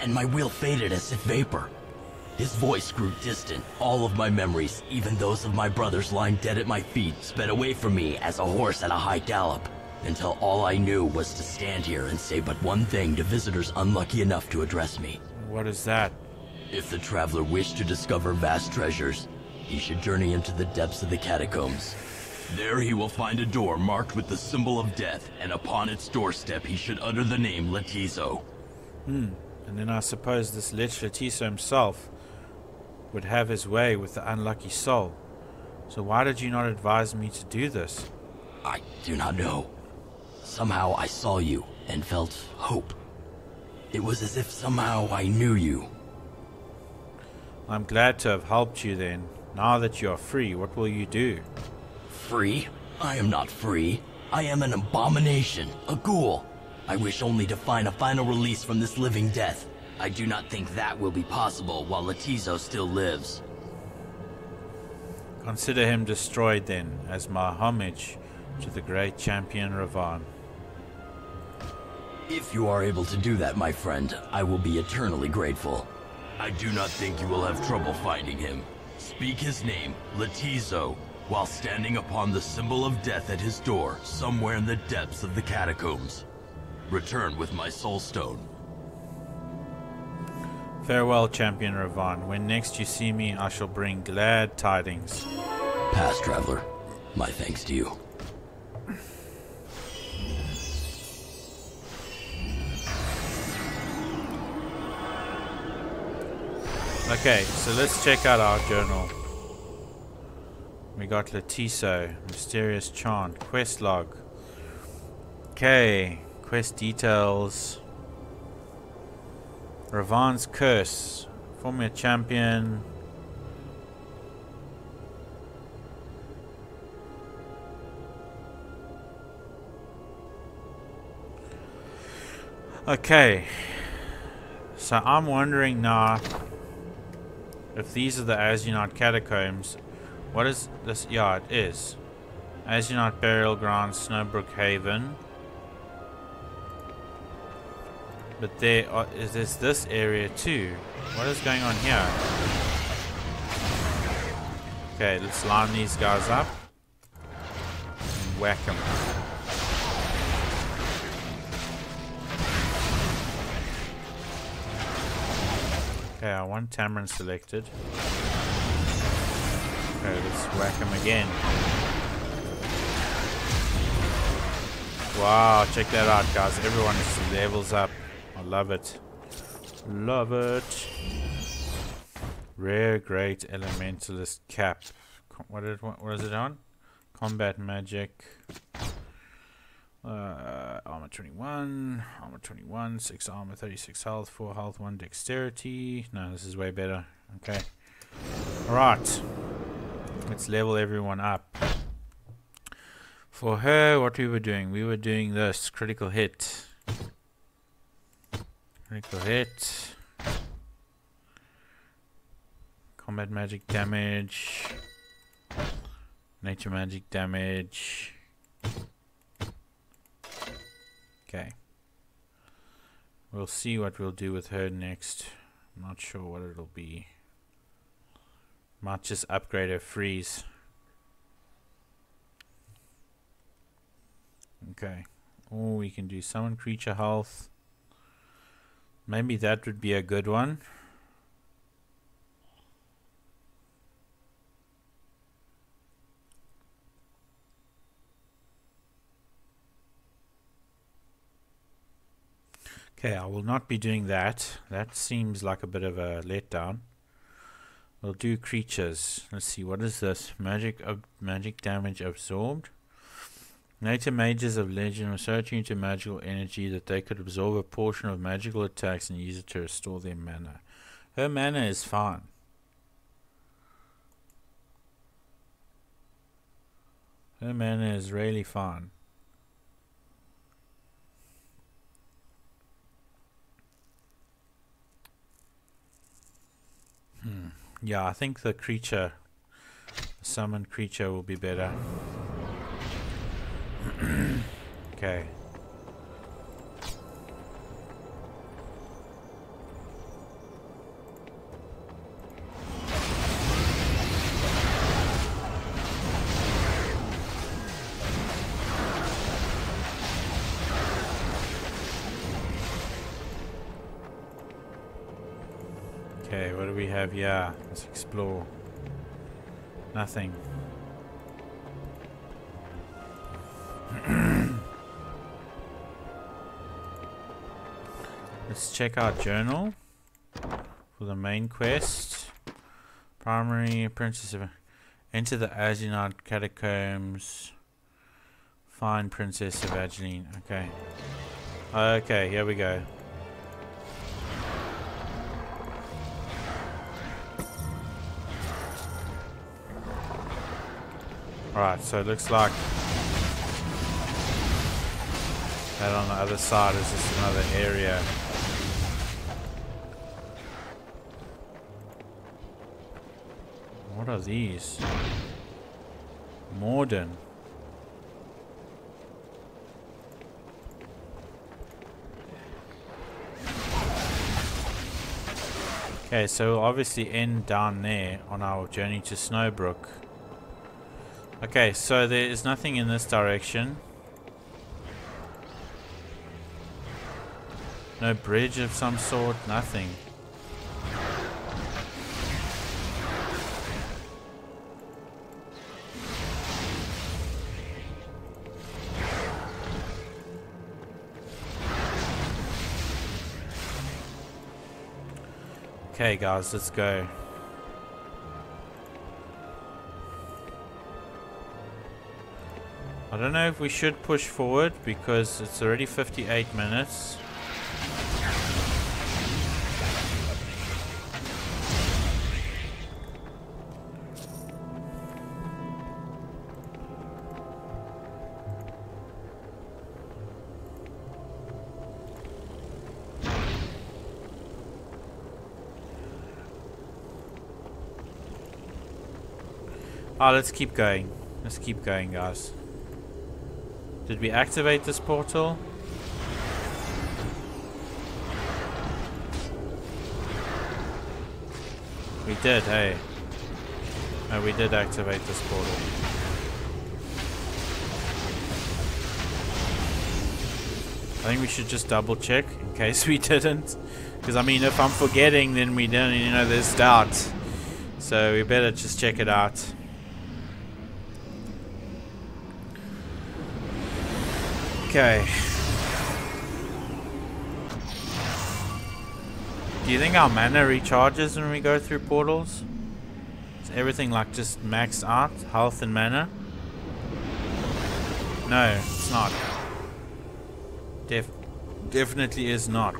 and my will faded as if vapor. His voice grew distant. All of my memories, even those of my brothers lying dead at my feet, sped away from me as a horse at a high gallop, until all I knew was to stand here and say but one thing to visitors unlucky enough to address me. What is that? If the traveler wished to discover vast treasures, he should journey into the depths of the catacombs. There he will find a door marked with the symbol of death, and upon its doorstep he should utter the name Latizo. Hmm. And then I suppose this Lich Latizo himself would have his way with the unlucky soul. So why did you not advise me to do this? I do not know. Somehow I saw you and felt hope. It was as if somehow I knew you. I'm glad to have helped you then. Now that you are free, what will you do? Free? I am not free. I am an abomination, a ghoul. I wish only to find a final release from this living death. I do not think that will be possible while Latizo still lives. Consider him destroyed then, as my homage to the great champion Ravan. If you are able to do that, my friend, I will be eternally grateful. I do not think you will have trouble finding him. Speak his name, Latizo, while standing upon the symbol of death at his door, somewhere in the depths of the catacombs. Return with my soul stone. Farewell, Champion Ravan. When next you see me, I shall bring glad tidings. Past traveler, my thanks to you. Okay, so let's check out our journal. We got Latizo, Mysterious Chant, Quest Log. Okay, quest details. Ravan's Curse. Form a champion. Okay. So I'm wondering now if these are the Azunite catacombs. What is this? Yeah, it is. Azunite Burial Ground, Snowbrook Haven. But there is this this area too. What is going on here? Okay, let's line these guys up. And whack them. Okay, I want Tamarin selected. Okay, let's whack him again. Wow, check that out guys. Everyone is levels up. I love it. Love it. Rare Great Elementalist Cap. What is, what is it on? Combat Magic. Uh, armor 21, armor 21, 6 armor, 36 health, 4 health, 1 dexterity. No, this is way better. Okay. Alright. Let's level everyone up. For her, what we were doing, we were doing this critical hit. Critical hit. Combat magic damage. Nature magic damage. Okay. We'll see what we'll do with her next. I'm not sure what it'll be. Might just upgrade her freeze. Okay. Or we can do summon creature health. Maybe that would be a good one. Okay, I will not be doing that. That seems like a bit of a letdown. We'll do creatures. Let's see, what is this? Magic of magic damage absorbed. Nature mages of legend are searching into magical energy that they could absorb a portion of magical attacks and use it to restore their mana. Her mana is fine. Her mana is really fine. Hmm. Yeah, I think the creature, the summoned creature will be better. okay. Have here? Let's explore. Nothing. Let's check our journal for the main quest. Primary Princess of Enter the Azunite Catacombs. Find Princess of Evangeline. Okay. Okay, here we go. Alright, so it looks like that on the other side is just another area. What are these? Morden. Okay, so we'll obviously end down there on our journey to Snowbrook. Okay, so there is nothing in this direction. No bridge of some sort, nothing. Okay guys, let's go. Don't know if we should push forward because it's already 58 minutes. Ah, oh, let's keep going. Let's keep going, guys. Did we activate this portal? We did, hey. No, we did activate this portal. I think we should just double check in case we didn't. Because, I mean, if I'm forgetting, then we don't, you know, there's doubt. So we better just check it out. Okay. Do you think our mana recharges when we go through portals? Is everything like just maxed out? Health and mana? No, it's not. Def definitely is not.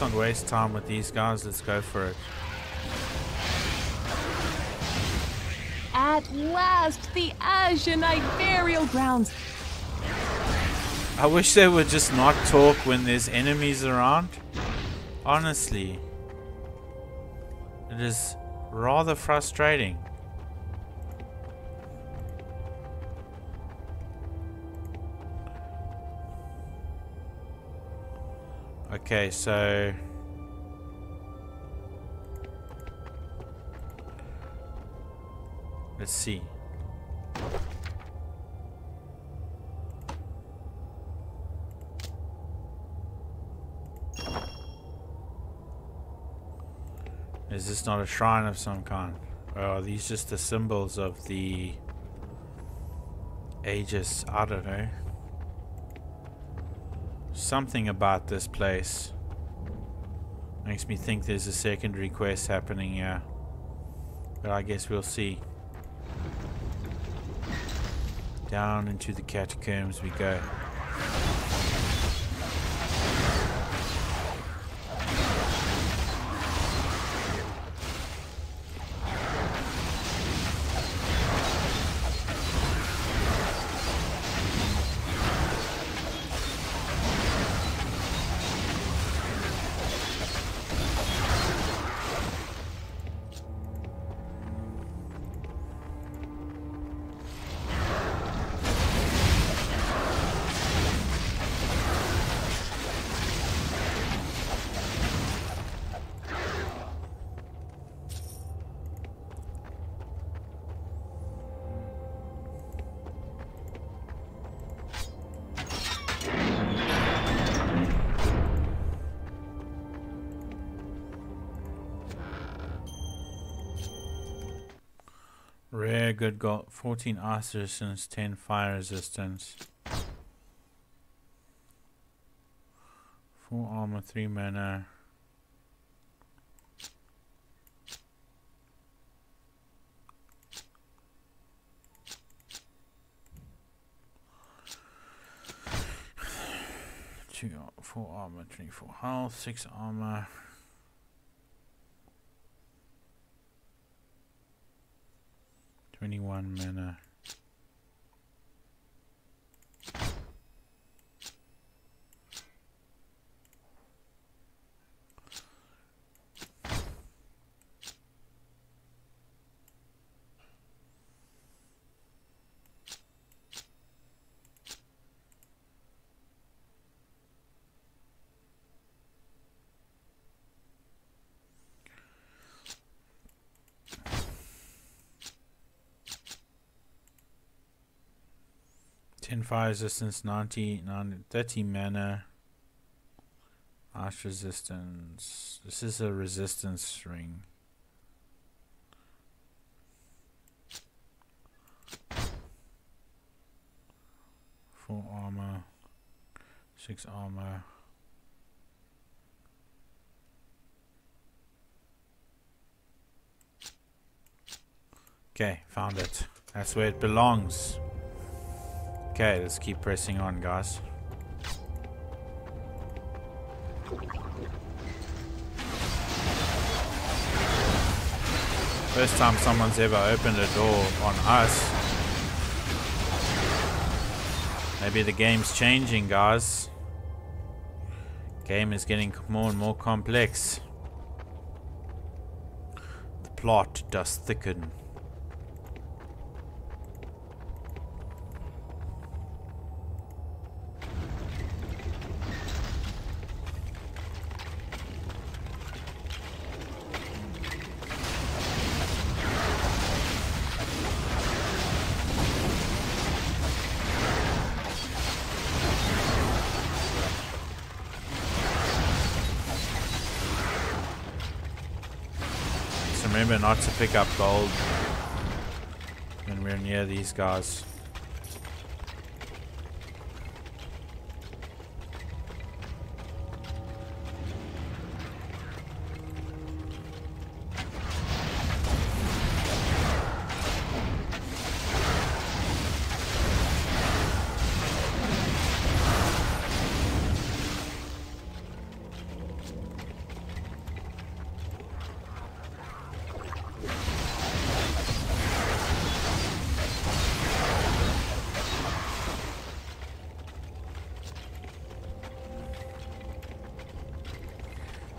Let's not waste time with these guys. Let's go for it. At last, the Azure burial grounds. I wish they would just not talk when there's enemies around. Honestly. It is rather frustrating. Okay, so... Let's see. Is this not a shrine of some kind? Or are these just the symbols of the Aegis? I don't know. Something about this place makes me think there's a secondary quest happening here. But I guess we'll see. Down into the catacombs we go. 14 ice resistance, 10 fire resistance. 4 armor, 3 mana. Two, four armor, 24 health, 6 armor. 21 mana. Ten fire resistance, 90, 90 30 mana. Arch resistance. This is a resistance ring. Full armor. Six armor. Okay, found it. That's where it belongs. Okay, let's keep pressing on, guys. First time someone's ever opened a door on us. Maybe the game's changing, guys. Game is getting more and more complex. The plot does thicken. To pick up gold when we're near these guys.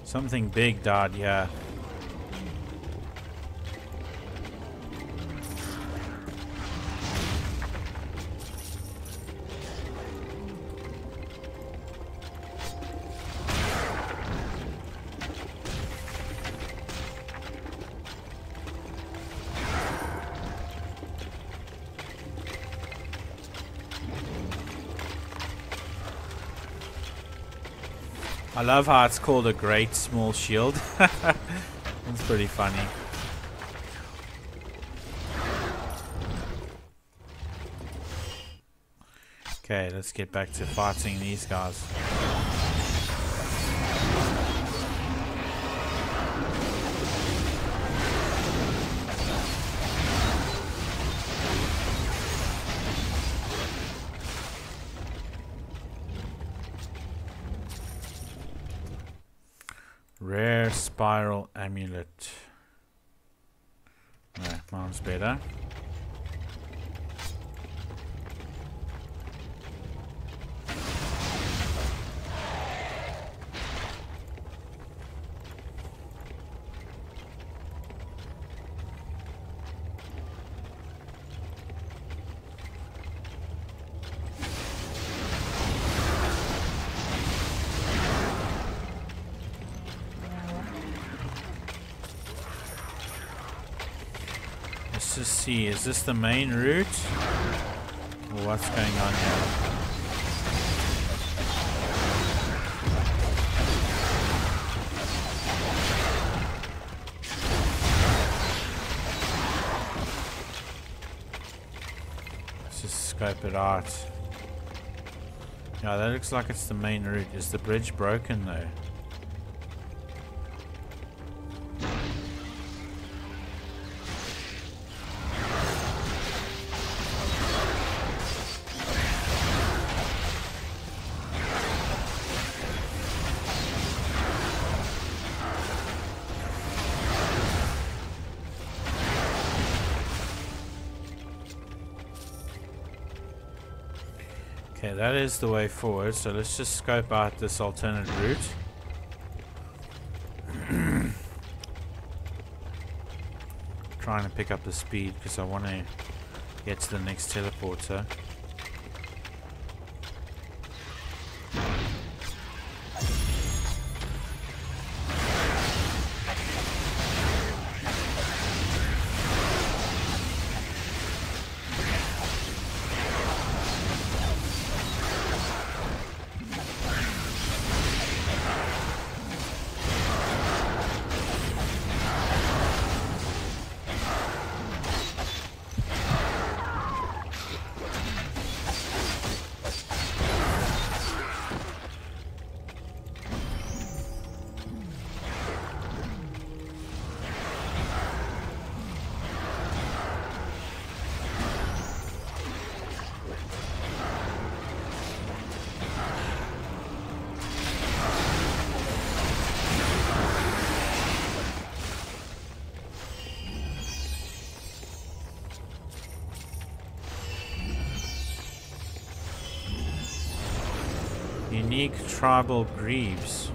Something big died, yeah. Love how it's called a great small shield. That's pretty funny. Okay, let's get back to fighting these guys. Rare spiral amulet. No, mine's better. Let's just see, is this the main route? What's going on here? Let's just scope it out. Yeah, that looks like it's the main route. Is the bridge broken though? Is the way forward, so let's just scope out this alternate route. Trying to pick up the speed because I want to get to the next teleporter. Tribal greaves.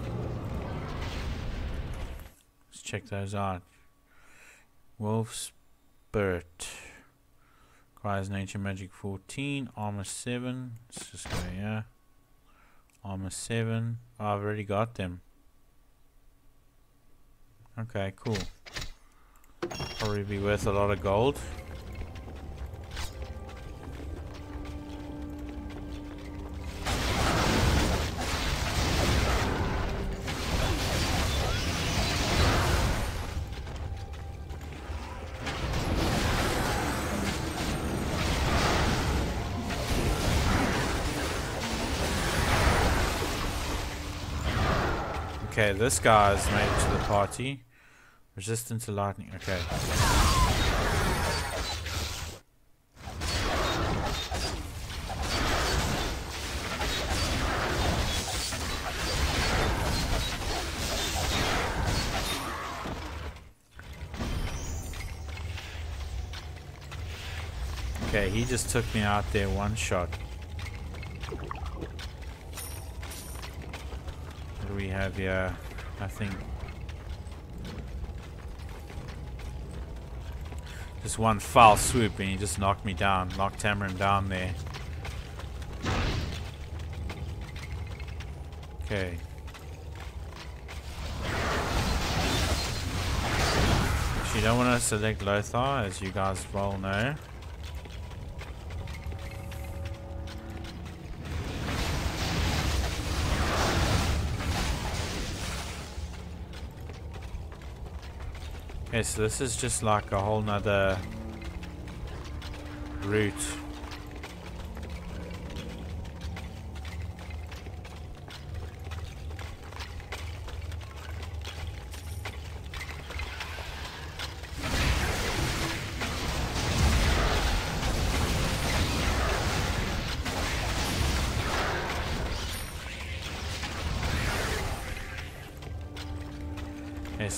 Let's check those out. Wolf Spirit. Requires nature magic 14. Armor 7. Let's just go here. Armor 7. Oh, I've already got them. Okay, cool. Probably be worth a lot of gold. This guy's made to the party. Resistant to lightning. Okay. Okay, he just took me out there one shot. What do we have here? I think. Just one foul swoop and he just knocked me down, knocked Tamarin down there. Okay. You don't want to select Lothar, as you guys well know. Okay, so this is just like a whole nother route.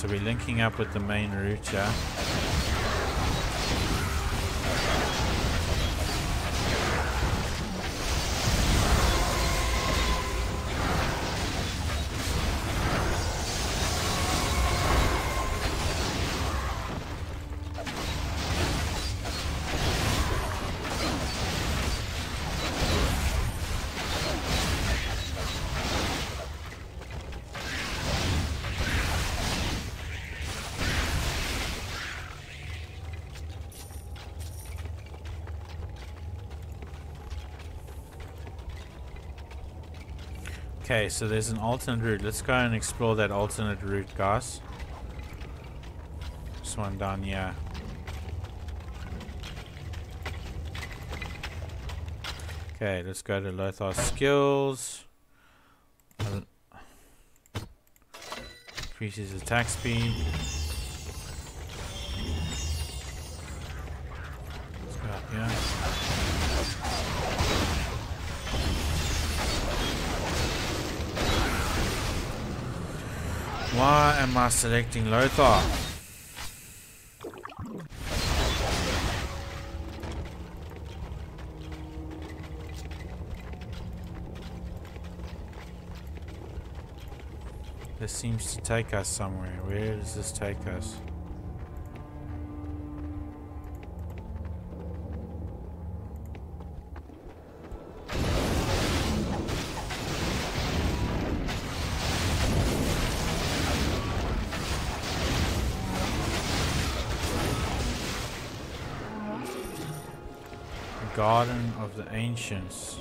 We're linking up with the main route, Okay, so there's an alternate route. Let's go and explore that alternate route, guys. This one down here. Okay, let's go to Lothar's skills. Increases attack speed. Selecting Lothar? This seems to take us somewhere. Where does this take us? Garden of the Ancients.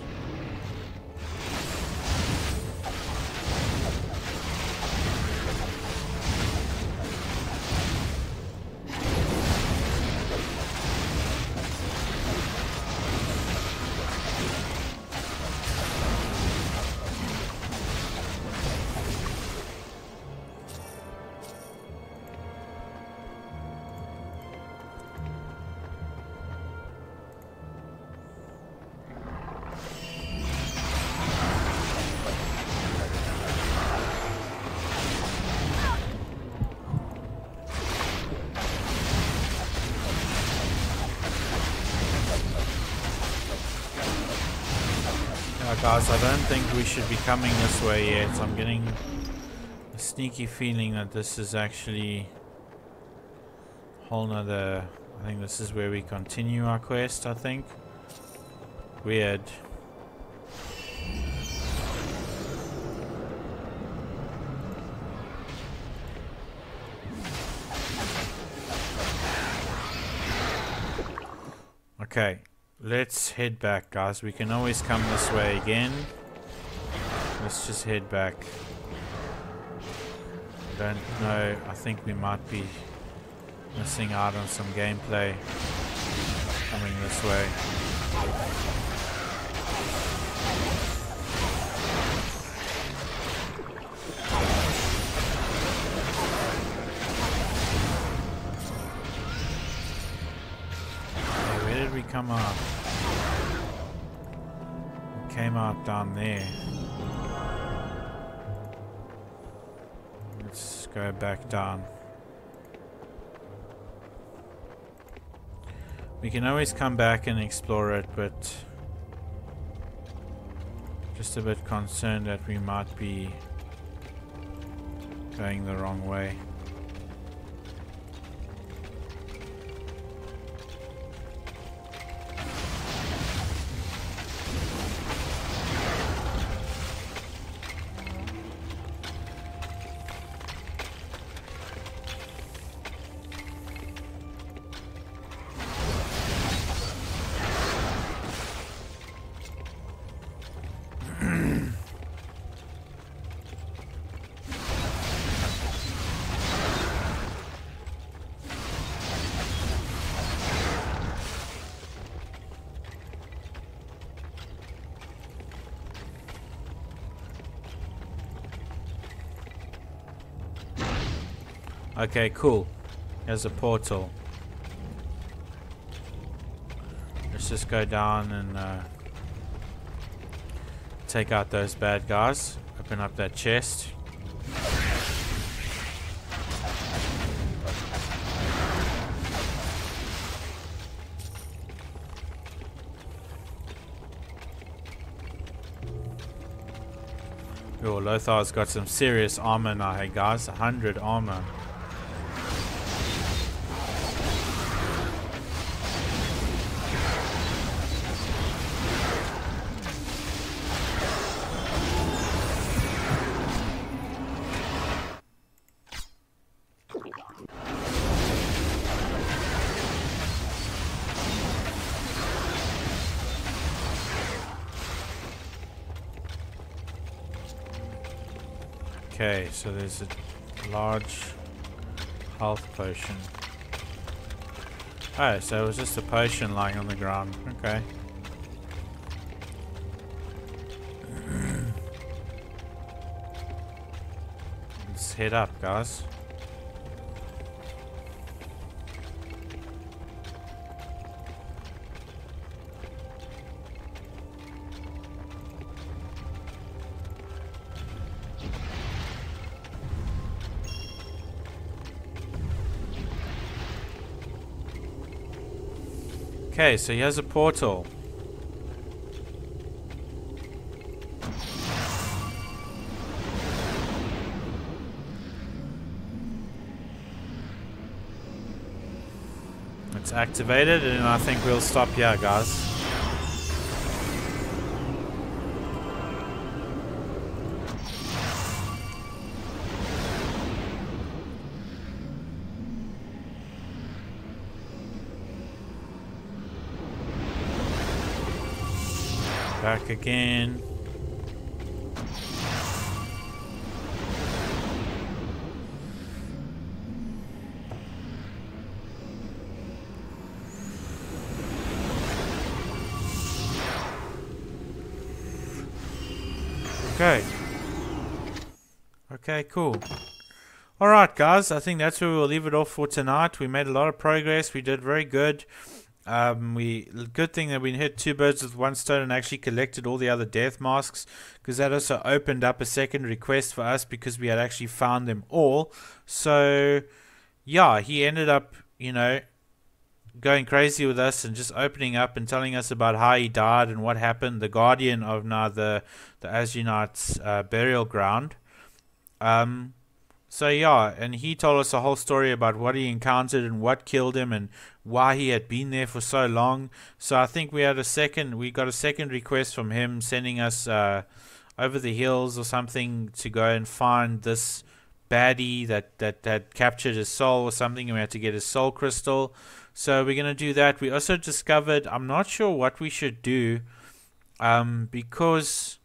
Coming this way yet. I'm getting a sneaky feeling that this is actually a whole nother... I think this is where we continue our quest, I think. Weird. Okay, let's head back, guys. We can always come this way again. Let's just head back. Don't know. I think we might be missing out on some gameplay coming this way. Where did we come out? We came out down there. Go back down. We can always come back and explore it, but just a bit concerned that we might be Going the wrong way. Okay, cool. There's a portal. Let's just go down and uh, take out those bad guys. Open up that chest. Oh, Lothar's got some serious armor now, hey guys. 100 armor. So there's a large health potion. Oh, so it was just a potion lying on the ground. Okay. Let's head up, guys. Okay, so he has a portal. It's activated and I think we'll stop here, guys. Back again. Okay. Okay, cool. Alright, guys. I think that's where we'll leave it off for tonight. We made a lot of progress. We did very good. Um, we good thing that we hit two birds with one stone and actually collected all the other death masks because that also opened up a second request for us because we had actually found them all. So yeah, he ended up, you know, going crazy with us and just opening up and telling us about how he died and what happened. The guardian of now the the Azunite's uh, burial ground. Um, so yeah, and he told us a whole story about what he encountered and what killed him and why he had been there for so long. So I think we had a second, we got a second request from him sending us uh, over the hills or something to go and find this baddie that that had captured his soul or something, and we had to get his soul crystal. So we're gonna do that. We also discovered I'm not sure what we should do, um, because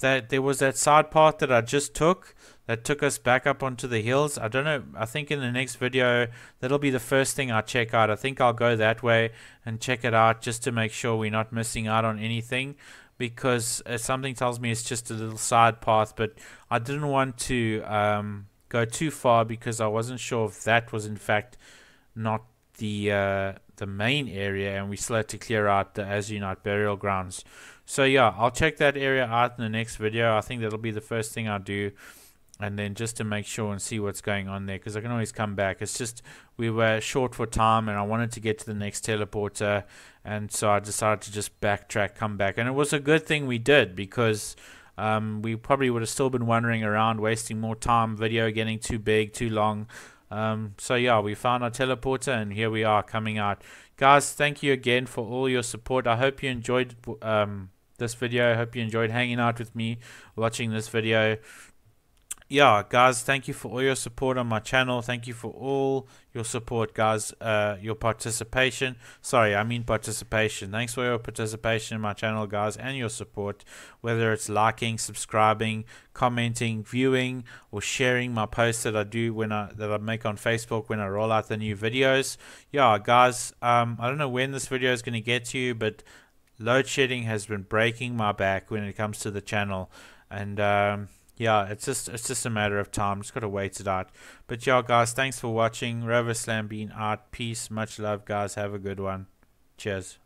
that there was that side path that I just took that took us back up onto the hills. I don't know. I think in the next video, that'll be the first thing I check out. I think I'll go that way and check it out just to make sure we're not missing out on anything because uh, something tells me it's just a little side path, but I didn't want to um, go too far because I wasn't sure if that was in fact not the uh, the main area and we still had to clear out the Azunite burial grounds. So yeah, I'll check that area out in the next video. I think that'll be the first thing I'll do and then just to make sure and see what's going on there because I can always come back. It's just we were short for time and I wanted to get to the next teleporter and so I decided to just backtrack, come back. And it was a good thing we did because um, we probably would have still been wandering around, wasting more time. Video getting too big, too long. Um, so yeah, we found our teleporter, and here we are coming out, guys. Thank you again for all your support. I hope you enjoyed um, this video. I hope you enjoyed hanging out with me, watching this video yeah, guys, thank you for all your support on my channel. Thank you for all your support, guys. Uh, your participation. Sorry, I mean participation. Thanks for your participation in my channel, guys, and your support. Whether it's liking, subscribing, commenting, viewing, or sharing my posts that I do when I that I make on Facebook when I roll out the new videos. Yeah, guys. Um, I don't know when this video is going to get to you, but load shedding has been breaking my back when it comes to the channel, and um yeah, it's just it's just a matter of time. Just gotta wait it out. But yeah, guys, thanks for watching. Rover Slambean out. Peace, much love, guys. Have a good one. Cheers.